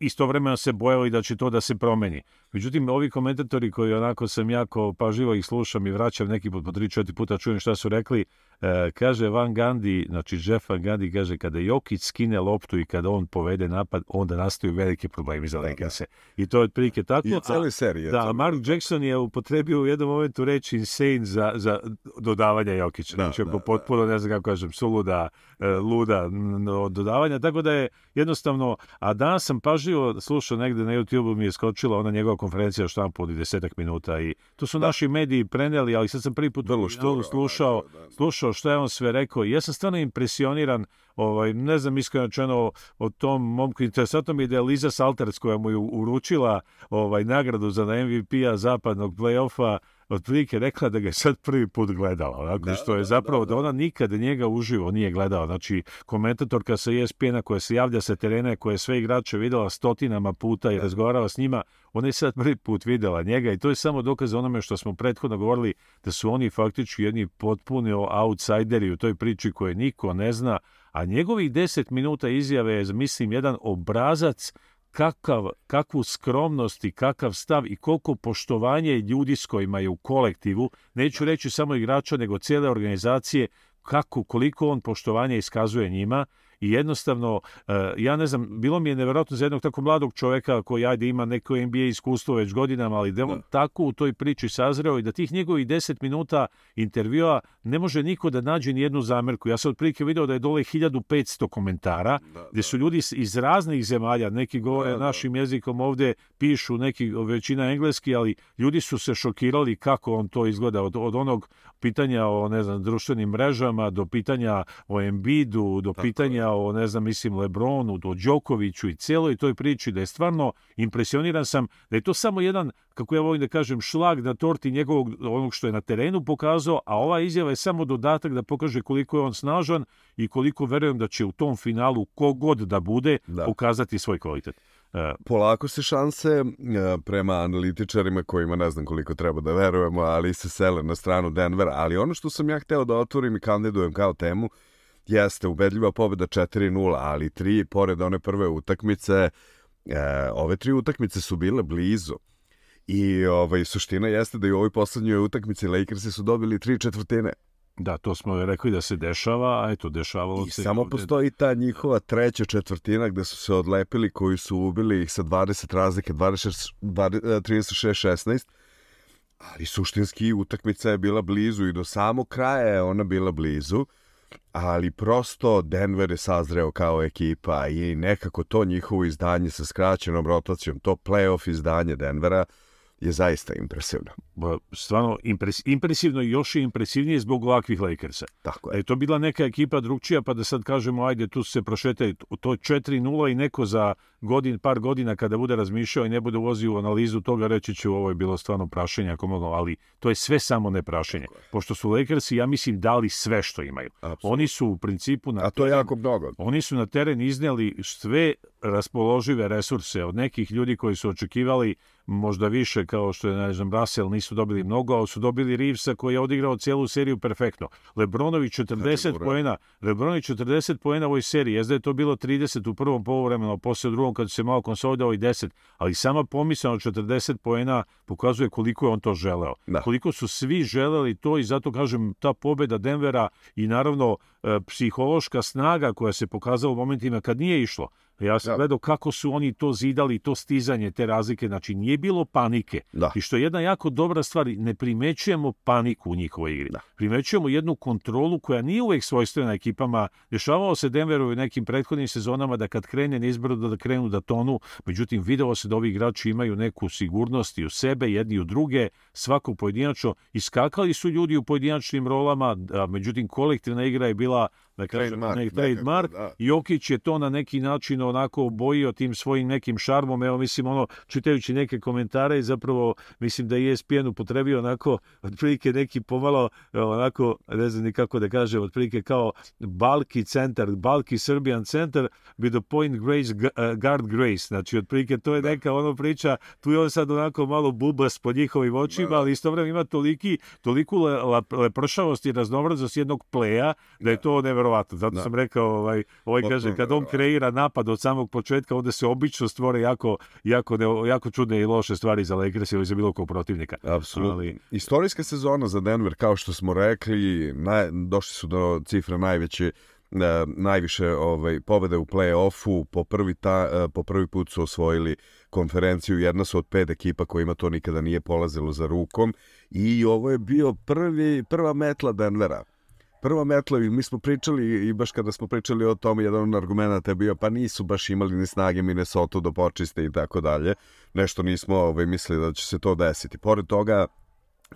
istovremeno se bojali da će to da se promeni. Međutim, ovi komentatori koji onako sam jako pažljivo ih slušam i vraćam neki put po tri, četiri puta čujem šta su rekli, e, kaže Van Gandhi, znači Jeff Van Gandhi kaže kada Jokić skine loptu i kada on povede napad, onda nastaju veliki problemi za Lakerse. I to je otprilike tako. I cele serije. da, Mark Jackson je upotrebio u jednom momentu reč insane za, za dodavanje Jokića. Da, znači, da, potpuno, ne znam kako kažem, suluda, e, luda dodavanja. Tako da je jednostavno, a danas sam pažljivo slušao negde na YouTube-u mi je skočila ona njegova konferencija o štampu od desetak minuta i to su naši mediji preneli, ali sad sam prvi put Vrlo u šturo, slušao, onako, da. slušao šta je on sve rekao i ja sam stvarno impresioniran ovaj, ne znam iskreno rečeno o, o tom momku, interesantno mi je da je Liza Salters koja mu je uručila ovaj, nagradu za MVP-a zapadnog play-offa otprilike rekla da ga je sad prvi put gledala, onako, Da, što je da, zapravo da, da, da. ona nikad njega uživo nije gledala. Znači, komentatorka sa ESPN-a koja se javlja sa terena, koja je sve igrače videla stotinama puta i razgovarala s njima, ona je sad prvi put videla njega i to je samo dokaz onome što smo prethodno govorili da su oni faktički jedni potpuni outsideri u toj priči koje niko ne zna, a njegovih 10 minuta izjave je, mislim, jedan obrazac kakav, kakvu skromnost i kakav stav i koliko poštovanje ljudi s kojima je u kolektivu, neću reći samo igrača, nego cijele organizacije, kako, koliko on poštovanja iskazuje njima i jednostavno, eh, ja ne znam, bilo mi je nevjerojatno za jednog tako mladog čoveka koji ajde ima neko NBA iskustvo već godinama, ali da on Da. tako u toj priči sazreo i da tih njegovih 10 minuta intervjua ne može niko da nađe ni jednu zamerku. Ja sam otprilike video da je dole 1500 komentara, Da, gdje su ljudi iz- iz raznih zemalja, neki govore Da, da. našim jezikom ovdje, pišu neki većina engleski, ali ljudi su se šokirali kako on to izgleda od, od onog pitanja o ne znam društvenim mrežama do pitanja o Embiidu, do Tako pitanja o ne znam mislim Lebronu, do Đokoviću i cijeloj toj priči da je stvarno impresioniran sam da je to samo jedan kako ja volim da kažem šlag na torti njegovog onog što je na terenu pokazao, a ova izjava je samo dodatak da pokaže koliko je on snažan i koliko verujem da će u tom finalu kogod da bude Da. pokazati svoj kvalitet. E, Polako se šanse e, prema analitičarima kojima ne znam koliko treba da verujemo, ali se sele na stranu Denvera. Ali ono što sam ja hteo da otvorim i kandidujem kao temu jeste ubedljiva pobjeda 4-0, ali tri, pored one prve utakmice, e, ove tri utakmice su bile blizu. I ovaj, suština jeste da i u ovoj poslednjoj utakmici Lakersi su dobili tri četvrtine. Da, to smo rekli da se dešava, a eto, dešavalo I se. samo ovdje. postoji ta njihova treća četvrtina gde su se odlepili koji su ubili ih sa 20 razlike, 26, 20, 36-16, ali suštinski utakmica je bila blizu i do samog kraja je ona bila blizu, ali prosto Denver je sazreo kao ekipa i nekako to njihovo izdanje sa skraćenom rotacijom, to playoff izdanje Denvera je zaista impresivno. Ba, Stvarno impres, impresivno i još je impresivnije zbog ovakvih Lakersa. Tako Da je. je to bila neka ekipa drugčija, pa da sad kažemo, ajde, tu se prošetaju, to je 4-0 i neko za godin, par godina kada bude razmišljao i ne bude ulazio u analizu toga, reći će ovo je bilo stvarno prašenje, ako mogu, ali to je sve samo ne prašenje. Pošto su Lakersi, ja mislim, dali sve što imaju. Apsolutno. Oni su u principu na A to je jako mnogo. Oni su na teren iznijeli sve raspoložive resurse od nekih ljudi koji su očekivali možda više kao što je, ne znam, Russell, nisu dobili mnogo, ali su dobili Reevesa koji je odigrao cijelu seriju perfektno. Lebronovi 40 Znači, poena, Lebronovi 40 poena u ovoj seriji, jezda je to bilo 30 u prvom poluvremenu, a posle u drugom kad se malo konsolidao i 10, ali sama pomisao od 40 poena pokazuje koliko je on to želeo. Da. Koliko su svi želeli to i zato kažem ta pobeda Denvera i naravno psihološka snaga koja se pokazala u momentima kad nije išlo. Ja sam Da. gledao kako su oni to zidali, to stizanje, te razlike, znači nije bilo panike. Da. I što je jedna jako dobra stvar, ne primećujemo paniku u njihovoj igri. Da. Primećujemo jednu kontrolu koja nije uvek svojstvena ekipama. Dešavalo se Denveru u nekim prethodnim sezonama da kad krene nizbrdo da krenu da tonu, međutim video se da ovi igrači imaju neku sigurnost i u sebe, jedni u druge, svako pojedinačno. Iskakali su ljudi u pojedinačnim rolama, međutim kolektivna igra je bila было da kažem, Trademark nek, trademark da. Jokić je to na neki način onako obojio tim svojim nekim šarmom. Evo, mislim, ono, čitajući neke komentare zapravo, mislim da je ESPN upotrebio onako, otprilike neki pomalo, e, onako, ne znam ni kako da kažem, otprilike kao Balki centar, Balki Serbian centar with the point Grace, uh, guard Grace. Znači, otprilike to je neka ono priča, tu je on sad onako malo bubas po njihovim očima, Da. ali istovremeno ima toliki, toliku lepršavost i raznovrsnost jednog pleja, da je to nevjerojatno neverovatno. Zato Da. sam rekao, ovaj, ovaj Potpuno kaže, kad on kreira napad od samog početka, onda se obično stvore jako, jako, ne- jako čudne i loše stvari za Lakers ili za bilo kog protivnika. Apsolutno. Ali- Istorijska sezona za Denver, kao što smo rekli, naj, došli su do cifre najveće e, najviše ovaj pobede u play-offu po prvi ta, e, po prvi put su osvojili konferenciju jedna su od pet ekipa kojima to nikada nije polazilo za rukom i ovo je bio prvi prva metla Denvera prva metla i mi smo pričali i baš kada smo pričali o tome jedan od argumenta je bio pa nisu baš imali ni snage Minnesota da počiste i tako dalje nešto nismo ovaj, mislili da će se to desiti pored toga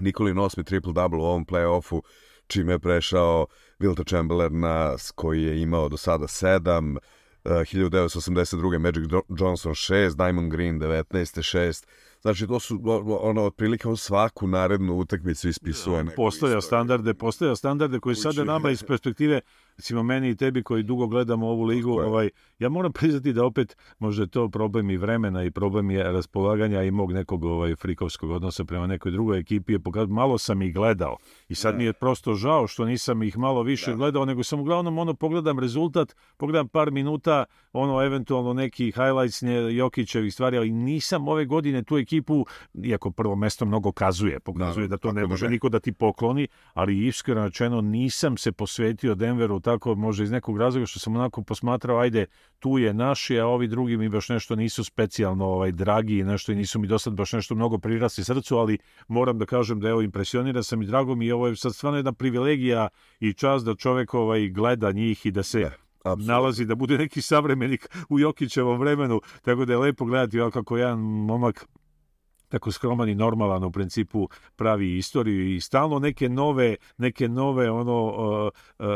Nikolin osmi triple-double u ovom play-offu, čime je prešao Wilta Chamberlaina, koji je imao do sada sedam, uh, 1982. Magic Jo- Johnson 6, Diamond Green 19. 6. Znači, to su ono, otprilike on svaku narednu utakmicu ispisuje. neku Postavlja standarde, postavlja standarde koji sada nama iz perspektive, recimo meni i tebi koji dugo gledamo ovu ligu, ovaj, ja moram priznati da opet možda je to problem i vremena i problem je raspolaganja i mog nekog ovaj, frikovskog odnosa prema nekoj drugoj ekipi. Je pokazao, malo sam ih gledao i sad Da. mi je prosto žao što nisam ih malo više Da. gledao, nego sam uglavnom ono pogledam rezultat, pogledam par minuta, ono eventualno neki highlights nje, Jokićevih stvari, ali nisam ove godine tu ekipu, iako prvo mesto mnogo kazuje, pokazuje Da, da to ne da može ne. niko da ti pokloni, ali iskreno rečeno nisam se posvetio Denveru tako možda iz nekog razloga što sam onako posmatrao ajde tu je naši, a ovi drugi mi baš nešto nisu specijalno ovaj dragi i nešto i nisu mi do sad baš nešto mnogo prirasti srcu, ali moram da kažem da evo impresioniran sam i drago mi je ovo je sad stvarno jedna privilegija i čast da čovek ovaj gleda njih i da se apsolutno. nalazi da bude neki savremenik u Jokićevom vremenu, tako da je lepo gledati kako jedan momak tako skroman i normalan u principu pravi istoriju i stalno neke nove neke nove ono uh, uh,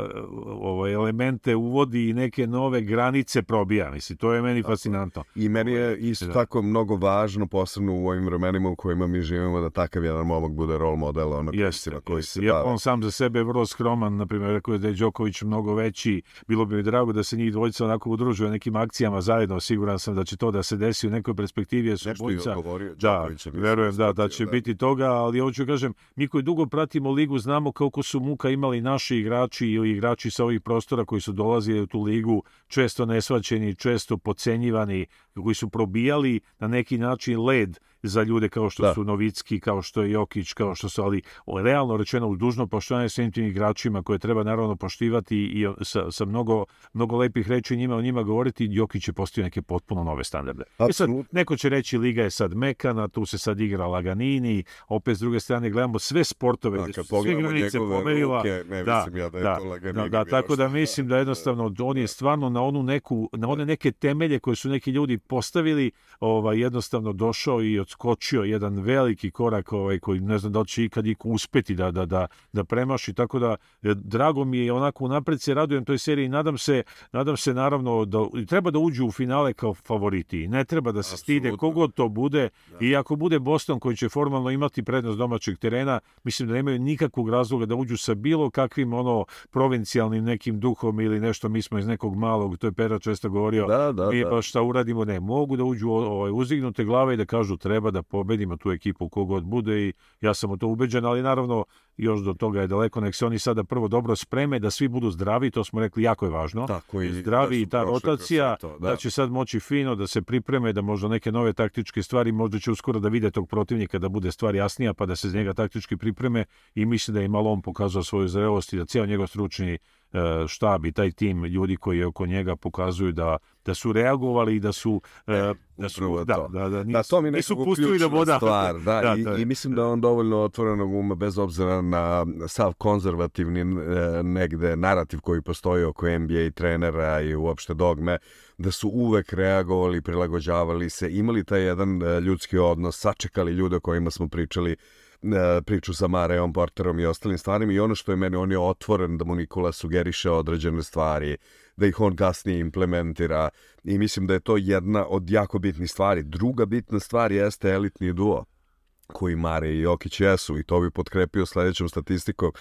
ovaj elemente uvodi i neke nove granice probija. Mislim to je meni fascinantno. I meni je isto Da. tako mnogo važno, posebno u ovim vremenima u kojima mi živimo, da takav jedan momak bude role model ono Jeste, koji se Ja, on sam za sebe je vrlo skroman, na primjer, rekao je da je Đoković mnogo veći, bilo bi mi drago da se njih dvojica onako udružuju nekim akcijama zajedno, siguran sam da će to da se desi u nekoj perspektivi, jer su Nešto je govorio Da, Đoković, mislim, verujem da, da će ispratio, biti toga, ali hoću kažem, mi koji dugo pratimo ligu znamo koliko su muka imali naši igrači ili igrači sa ovih prostora koji su dolazili u tu ligu, često nesvaćeni, često pocenjivani, koji su probijali na neki način led za ljude kao što Da. su Novicki, kao što je Jokić, kao što su, ali realno rečeno uz dužno poštovanje svim tim igračima koje treba naravno poštivati i sa, sa mnogo, mnogo lepih reči njima o njima govoriti, Jokić je postavio neke potpuno nove standarde. E sad, neko će reći liga je sad mekana, tu se sad igra Laganini, opet s druge strane gledamo sve sportove, Da, kad sve granice pomerila. ruke, ne Da, mislim ja da je da, to Laganini da, da, tako da mislim da jednostavno on je stvarno na onu neku, na one neke temelje koje su neki ljudi postavili, ovaj, jednostavno došao i odskočio jedan veliki korak ovaj, koji ne znam da li će ikad iko uspeti da, da, da, da premaši, tako da e, drago mi je onako unapred se radujem toj seriji, nadam se, nadam se naravno da i treba da uđu u finale kao favoriti, ne treba da se stide Apsolutno. kogod to bude. I ako bude Boston koji će formalno imati prednost domaćeg terena, mislim da nemaju nikakvog razloga da uđu sa bilo kakvim ono provincijalnim nekim duhom ili nešto, mi smo iz nekog malog, to je Pera često govorio, Da, da, mi da. šta uradimo, ne, mogu da uđu ovaj, uzignute glave i da kažu treba da pobedimo tu ekipu kogod bude i ja sam u to ubeđen, ali naravno još do toga je daleko, nek se oni sada prvo dobro spreme, da svi budu zdravi, to smo rekli jako je važno. Tako i zdravi da i ta rotacija, to, da. da. će sad moći fino da se pripreme, da možda neke nove taktičke stvari, možda će uskoro da vide tog protivnika, da bude stvar jasnija, pa da se z njega taktički pripreme i mislim da je malo on pokazao svoju zrelost i da cijel njegov stručni e, štab i taj tim ljudi koji je oko njega pokazuju da, da su reagovali i da su, e, da su da, to. da, da, Da, to mi nisu pustili da voda. stvar, da, Da, i, je- i mislim da on dovoljno otvorenog uma bez obzira na sav konzervativni e, negde narativ koji postoji oko NBA trenera i uopšte dogme, da su uvek reagovali, prilagođavali se, imali taj jedan e, ljudski odnos, sačekali ljude o kojima smo pričali e, priču sa Mareom Porterom i ostalim stvarima i ono što je meni, on je otvoren da mu Nikola sugeriše određene stvari, da ih on kasnije implementira i mislim da je to jedna od jako bitnih stvari. Druga bitna stvar jeste elitni duo koji Mare i Jokić jesu i to bi potkrepio sledećom statistikom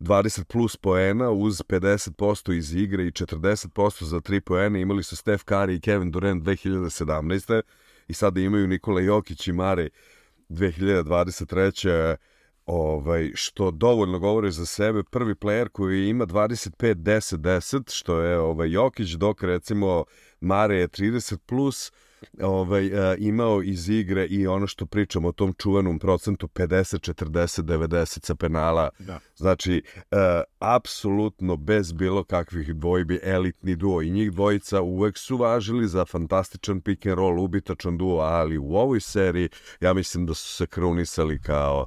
20 plus poena uz 50% iz igre i 40% za 3 poena imali su Steph Curry i Kevin Durant 2017. i sada imaju Nikola Jokić i Mare 2020 reče, ovaj, što dovoljno govori za sebe. Prvi player koji ima 25-10-10, što je ovaj, Jokić, dok recimo Mare je 30+, plus, ovaj, uh, imao iz igre i ono što pričamo o tom čuvanom procentu 50, 40, 90 sa penala. Da. Znači, uh, apsolutno bez bilo kakvih dvojbi elitni duo i njih dvojica uvek su važili za fantastičan pick and roll, ubitačan duo, ali u ovoj seriji ja mislim da su se krunisali kao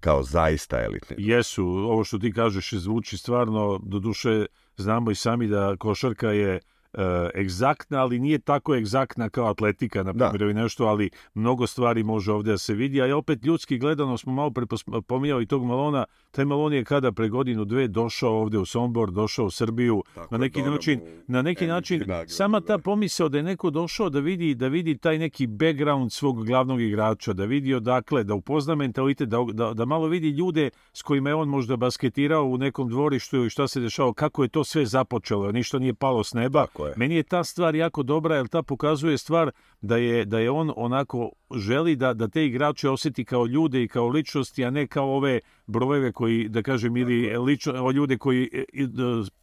kao zaista elitni. Jesu, ovo što ti kažeš zvuči stvarno, do duše znamo i sami da košarka je e, egzaktna, ali nije tako egzaktna kao atletika, na primjer, ili nešto, ali mnogo stvari može ovdje da se vidi, a je opet ljudski gledano smo malo pominjali tog Malona, taj Malon je kada pre godinu dve došao ovdje u Sombor, došao u Srbiju, Tako na neki da način, na neki način, nagradu, sama ta da. pomisao da je neko došao da vidi da vidi taj neki background svog glavnog igrača, da vidi odakle, da upozna mentalitet, da, da, da malo vidi ljude s kojima je on možda basketirao u nekom dvorištu i šta se dešava, kako je to sve započelo, ništa nije palo s neba. Tako je. Meni je ta stvar jako dobra, jer ta pokazuje stvar da je, da je on onako želi da, da te igrače osjeti kao ljude i kao ličnosti, a ne kao ove brojeve koji, da kažem, ili lično, ljude koji e,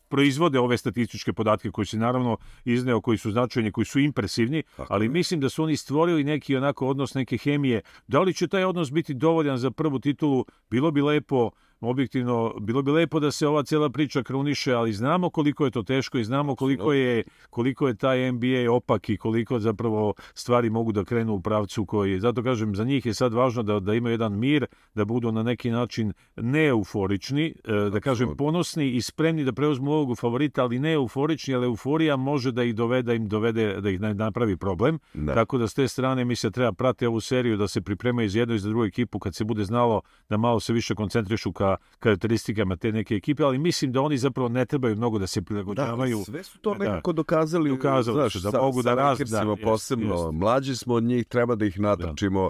proizvode ove statističke podatke koji se naravno izneo, koji su značajni, koji su impresivni, Tako ali mislim da su oni stvorili neki onako odnos neke hemije. Da li će taj odnos biti dovoljan za prvu titulu? Bilo bi lepo objektivno, bilo bi lepo da se ova cijela priča kruniše, ali znamo koliko je to teško i znamo koliko je, koliko je taj NBA opak i koliko zapravo stvari mogu da krenu u pravcu koji, zato kažem, za njih je sad važno da, da imaju jedan mir, da budu na neki način neeuforični, e, da kažem ponosni i spremni da preuzmu ulogu favorita, ali ne euforični, ali euforija može da ih dovede, da im dovede, da ih na- napravi problem. Da. Tako da s te strane mi se treba prati ovu seriju da se pripremaju za jednu i za drugu ekipu kad se bude znalo da malo se više koncentrišu ka karakteristikama te neke ekipe, ali mislim da oni zapravo ne trebaju mnogo da se Da, prilagođavaju. sve su to Da. nekako dokazali. Dokazali znaš, da sa- mogu da sa raz- Lakersima da, posebno. jest. Mlađi smo od njih, treba da ih natrčimo.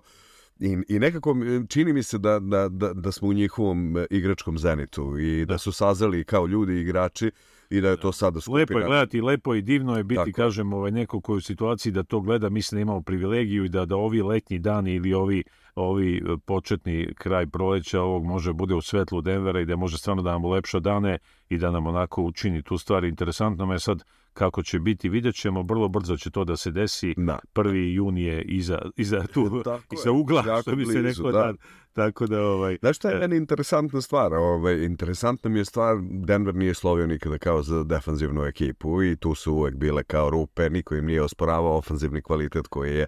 I, I nekako čini mi se da, da, da, da smo u njihovom e, igračkom zenitu i da su sazeli kao ljudi igrači i da je to sada skupina. Lepo je gledati, lepo i divno je biti, Tako kažem, ovaj, neko koji u situaciji da to gleda, mislim da imamo privilegiju i da, da ovi letnji dani ili ovi ovi e, početni kraj proleća ovog može bude u svetlu Denvera i da može stvarno da nam ulepša dane i da nam onako učini tu stvar. Interesantno me sad kako će biti, vidjet ćemo, vrlo brzo će to da se desi. Da. 1. jun je iza, iza, tu, iza je, ugla, jako što bi se rekao. da. Da. Tako da, ovaj, Znaš šta je E. meni interesantna stvar? Ovaj, interesantna mi je stvar, Denver nije slovio nikada kao za defanzivnu ekipu i tu su uvek bile kao rupe, niko im nije osporavao ofanzivni kvalitet koji je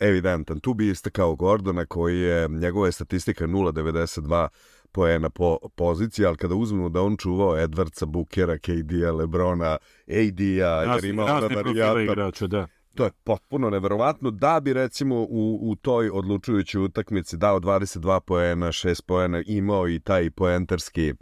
evidentan. Tu bi istakao Gordona koji je, njegova je statistika 0,92 poena po poziciji, ali kada uzmemo da on čuvao Edwardsa, Bookera, KD-a, Lebrona, AD-a, jer razne, ima ona razne profile varijanta igrača, da. To je potpuno neverovatno da bi recimo u, u toj odlučujućoj utakmici dao 22 poena, 6 poena, imao i taj poenterski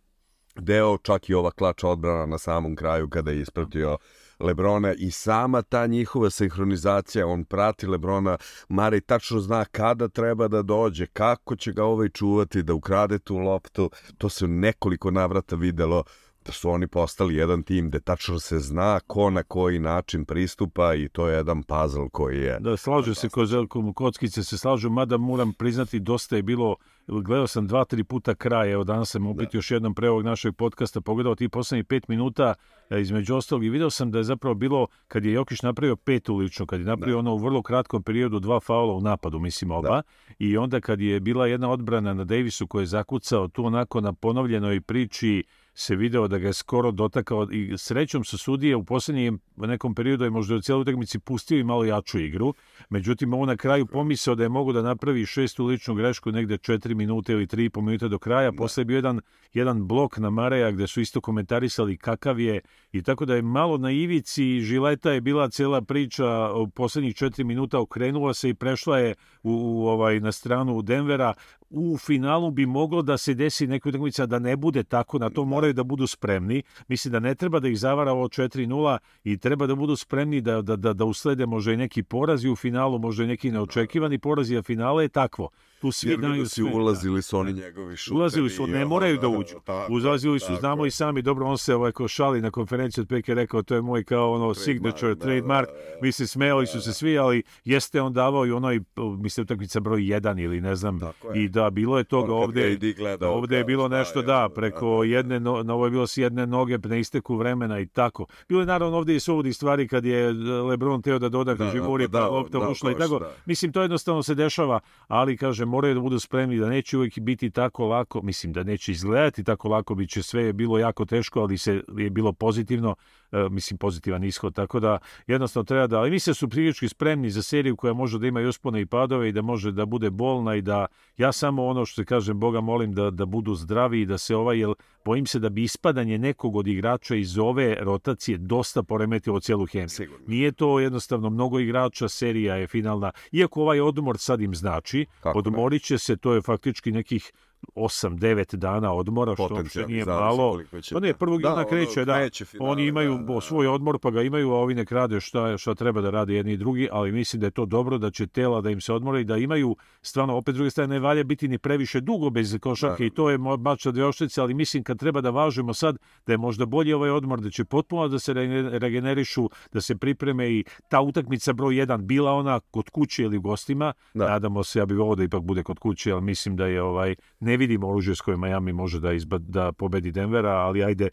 deo, čak i ova klača odbrana na samom kraju kada je ispratio Lebrona i sama ta njihova sinhronizacija, on prati Lebrona, Mari tačno zna kada treba da dođe, kako će ga ovaj čuvati, da ukrade tu loptu, to se nekoliko navrata videlo da su oni postali jedan tim gde tačno se zna ko na koji način pristupa i to je jedan puzzle koji je Da, slažu se ko kockice se slažu, mada moram priznati, dosta je bilo, gledao sam dva, tri puta kraj, evo danas sam opet još jednom pre ovog našeg podcasta pogledao ti poslednjih pet minuta, e, između ostalog i video sam da je zapravo bilo, kad je Jokić napravio petu lično, kad je napravio ono u vrlo kratkom periodu dva faula u napadu, mislim oba, i onda kad je bila jedna odbrana na Davisu koji je zakucao tu onako na ponovljenoj priči, se video da ga je skoro dotakao i srećom su sudije u posljednjem nekom periodu je možda u cijeloj utakmici pustio i malo jaču igru. Međutim, ovo na kraju pomisao da je mogo da napravi šestu ličnu grešku negde četiri minute ili tri i po minute do kraja. Posle je bio jedan, jedan blok na Mareja gde su isto komentarisali kakav je i tako da je malo na ivici žileta je bila cijela priča u posljednjih četiri minuta okrenula se i prešla je u, u ovaj na stranu Denvera u finalu bi moglo da se desi neka utakmica da ne bude tako, na to moraju da budu spremni. Mislim da ne treba da ih zavara ovo 4-0 i treba da budu spremni da, da, da, da uslede možda i neki porazi u finalu, možda i neki neočekivani porazi, a finale je takvo. Tu svi Jer znaju si sve. ulazili su oni njegovi šuteri. Ulazili su, i ne moraju da uđu. tako, Ulazili su, znamo i sami, dobro, on se ovaj ko šali na konferenciji od je rekao, to je moj kao ono signature, da, trademark, da, da. mislim, smejali su se svi, ali jeste on davao i onoj, mislim, utakmica broj 1 ili ne znam, i da, bilo je toga ovde. Gleda, Ovde je bilo nešto, da, preko jedne, no, na ovo je bilo s jedne noge na isteku vremena i tako. Bilo je naravno ovde i suvodi stvari kad je Lebron teo da doda Da, Kažimuri, da, pa da, lopta da, ušla i koš, tako. da. Mislim, to jednostavno se dešava, ali kaže, moraju da budu spremni da neće uvijek biti tako lako, mislim da neće izgledati tako lako, bit će sve je bilo jako teško, ali se je bilo pozitivno, e, mislim pozitivan ishod, tako da jednostavno treba da, ali mislim da su prilički spremni za seriju koja može da ima i uspone i padove i da može da bude bolna i da ja samo ono što se kažem Boga molim da, da budu zdravi i da se ovaj, jer bojim se da bi ispadanje nekog od igrača iz ove rotacije dosta poremetilo cijelu hemiju. Sigurno. Nije to jednostavno mnogo igrača, serija je finalna. Iako ovaj odmor sad im znači, Kako odmorit će se, to je faktički nekih 8-9 dana odmora, što uopšte nije malo. će- Pa ne, prvog Da, juna kreće, da. kreće finale, Oni imaju da, da. svoj odmor, pa ga imaju, a ovi nek rade šta, šta treba da rade jedni i drugi, ali mislim da je to dobro, da će tela da im se odmore i da imaju, stvarno, opet druge strane, ne valja biti ni previše dugo bez košarke i to je mo- mač na dve oštrice, ali mislim kad treba da važimo sad da je možda bolji ovaj odmor, da će potpuno da se re- regenerišu, da se pripreme i ta utakmica broj 1 bila ona kod kuće ili u gostima. Da. Nadamo se, ja bih volio da ipak bude kod kuće, ali mislim da je ovaj ne vidimo oružje s kojim Miami može da izba, da pobedi Denvera, ali ajde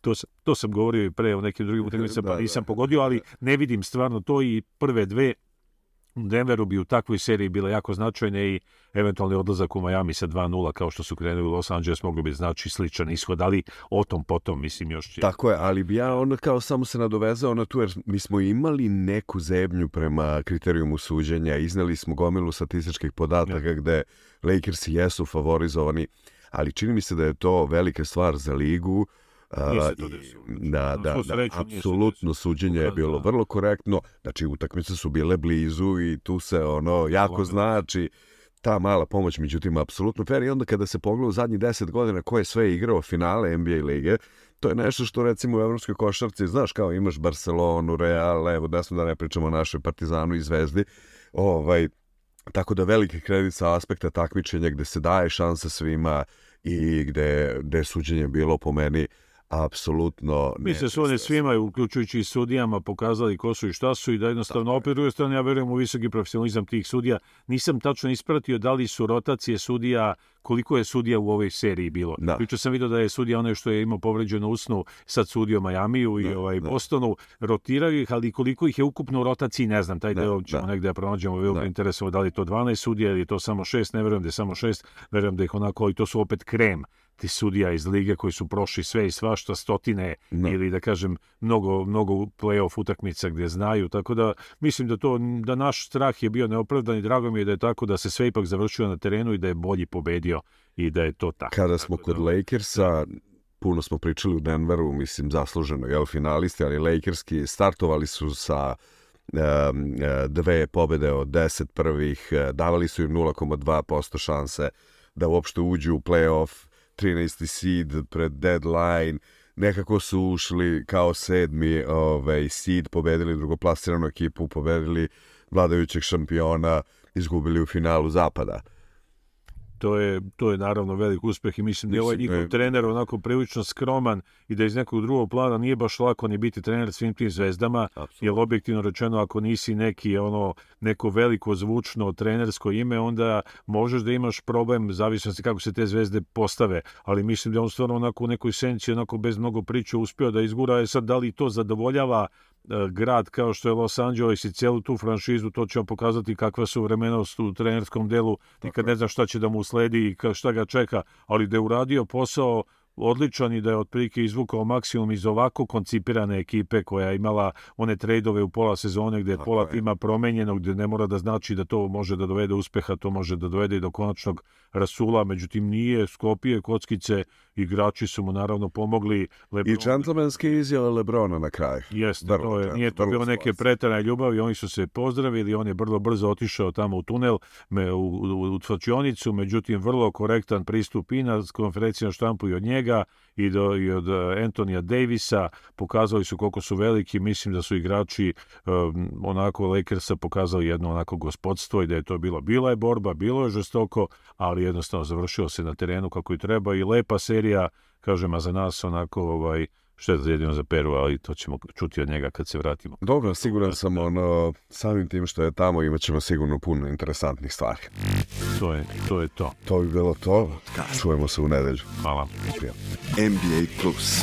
to, sam- to sam govorio i pre u nekim drugim utakmicama, Da, pa da, nisam da, pogodio, ali da. ne vidim stvarno to i prve dve Denveru bi u takvoj seriji bile jako značajne i eventualni odlazak u Miami sa 2-0 kao što su krenuli u Los Angeles moglo bi znači sličan ishod, ali o tom potom mislim još će. Tako je, ali bi ja onda kao samo se nadovezao na tu, jer mi smo imali neku zebnju prema kriterijumu suđenja, izneli smo gomilu statističkih podataka gde Lakersi jesu favorizovani, ali čini mi se da je to velika stvar za ligu, a, i da, da, da, apsolutno suđenje je bilo Da. vrlo korektno, znači utakmice su bile blizu i tu se ono jako Lagano. znači ta mala pomoć, međutim, apsolutno fair. I onda kada se pogleda u zadnjih deset godina ko je sve igrao finale NBA lige, to je nešto što recimo u evropskoj košarci, znaš, kao imaš Barcelonu, Real, evo desno da ne pričamo o našoj Partizanu i Zvezdi, ovaj, tako da veliki kredit sa aspekta takmičenja gde se daje šansa svima i gde, gde je suđenje bilo po meni apsolutno Mislim su oni svima, uključujući i sudijama, pokazali ko su i šta su i da jednostavno, opet druge strane, ja verujem u visoki profesionalizam tih sudija. Nisam tačno ispratio da li su rotacije sudija, koliko je sudija u ovoj seriji bilo. Da. Sam vidio da je sudija onaj što je imao povređenu usnu, sad sudio Majamiju i Da, ovaj da. Bostonu, rotiraju ih, ali koliko ih je ukupno u rotaciji, ne znam, taj Da, deo ćemo da. negde da pronađemo, bilo Da. interesovo da li je to 12 sudija ili je to samo 6, ne verujem da je samo 6, verujem da ih onako, i to su opet krem ti sudija iz lige koji su prošli sve i svašta, stotine Da. ili da kažem mnogo, mnogo play-off utakmica gdje znaju, tako da mislim da to, da naš strah je bio neopravdan i drago mi je da je tako da se sve ipak završilo na terenu i da je bolji pobedio i da je to tako. Kada smo Tako kod da- Lakersa, puno smo pričali u Denveru, mislim zasluženo, jel, finalisti, ali Lakerski startovali su sa um, dve pobede od deset prvih, e, davali su im 0,2% šanse da uopšte uđu u playoff, 13. seed pred deadline, nekako su ušli kao sedmi ovaj, seed, pobedili drugoplasiranu ekipu, pobedili vladajućeg šampiona, izgubili u finalu zapada. To je, to je naravno velik uspeh i mislim da je ovaj da njihov trener onako prilično skroman i da iz nekog drugog plana nije baš lako ni biti trener svim tim zvezdama, jer objektivno rečeno ako nisi neki ono neko veliko zvučno trenersko ime, onda možeš da imaš problem zavisnosti kako se te zvezde postave, ali mislim da on stvarno onako u nekoj senci, onako bez mnogo priče uspio da izgura, je sad da li to zadovoljava grad kao što je Los Angeles i celu tu franšizu, to će vam pokazati kakva su vremenost u trenerskom delu, nikad ne zna šta će da mu sledi i šta ga čeka, ali da je uradio posao odličan i da je otprilike izvukao maksimum iz ovako koncipirane ekipe koja je imala one trejdove u pola sezone gdje je pola tima promenjeno, gdje ne mora da znači da to može da dovede uspeha, to može da dovede i do konačnog rasula, međutim nije, sklopio je kockice, igrači su mu naravno pomogli. I Lebron- džentlmenske izjave Lebrona na kraju. Jeste, to je, nije to bilo neke pretarane ljubavi, oni su se pozdravili, on je vrlo brzo otišao tamo u tunel, me, u, u, u tvačionicu, međutim vrlo korektan pristup i na konferenciji na štampu i od njega i, do, i od eh, Antonija Davisa, pokazali su koliko su veliki, mislim da su igrači um, onako Lakersa pokazali jedno onako gospodstvo i da je to bilo, bila je borba, bilo je žestoko, ali jednostavno završilo se na terenu kako i treba i lepa serija, kažem, a za nas onako ovaj, Što je jedino za Peru, ali to ćemo čuti od njega kad se vratimo. Dobro, siguran sam, ono, samim tim što je tamo imat ćemo sigurno puno interesantnih stvari. To je to. Je to. To bi bilo to. Čujemo se u nedelju. Hvala. NBA Plus.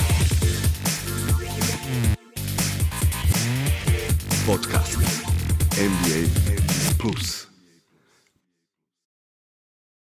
Podcast. NBA Plus.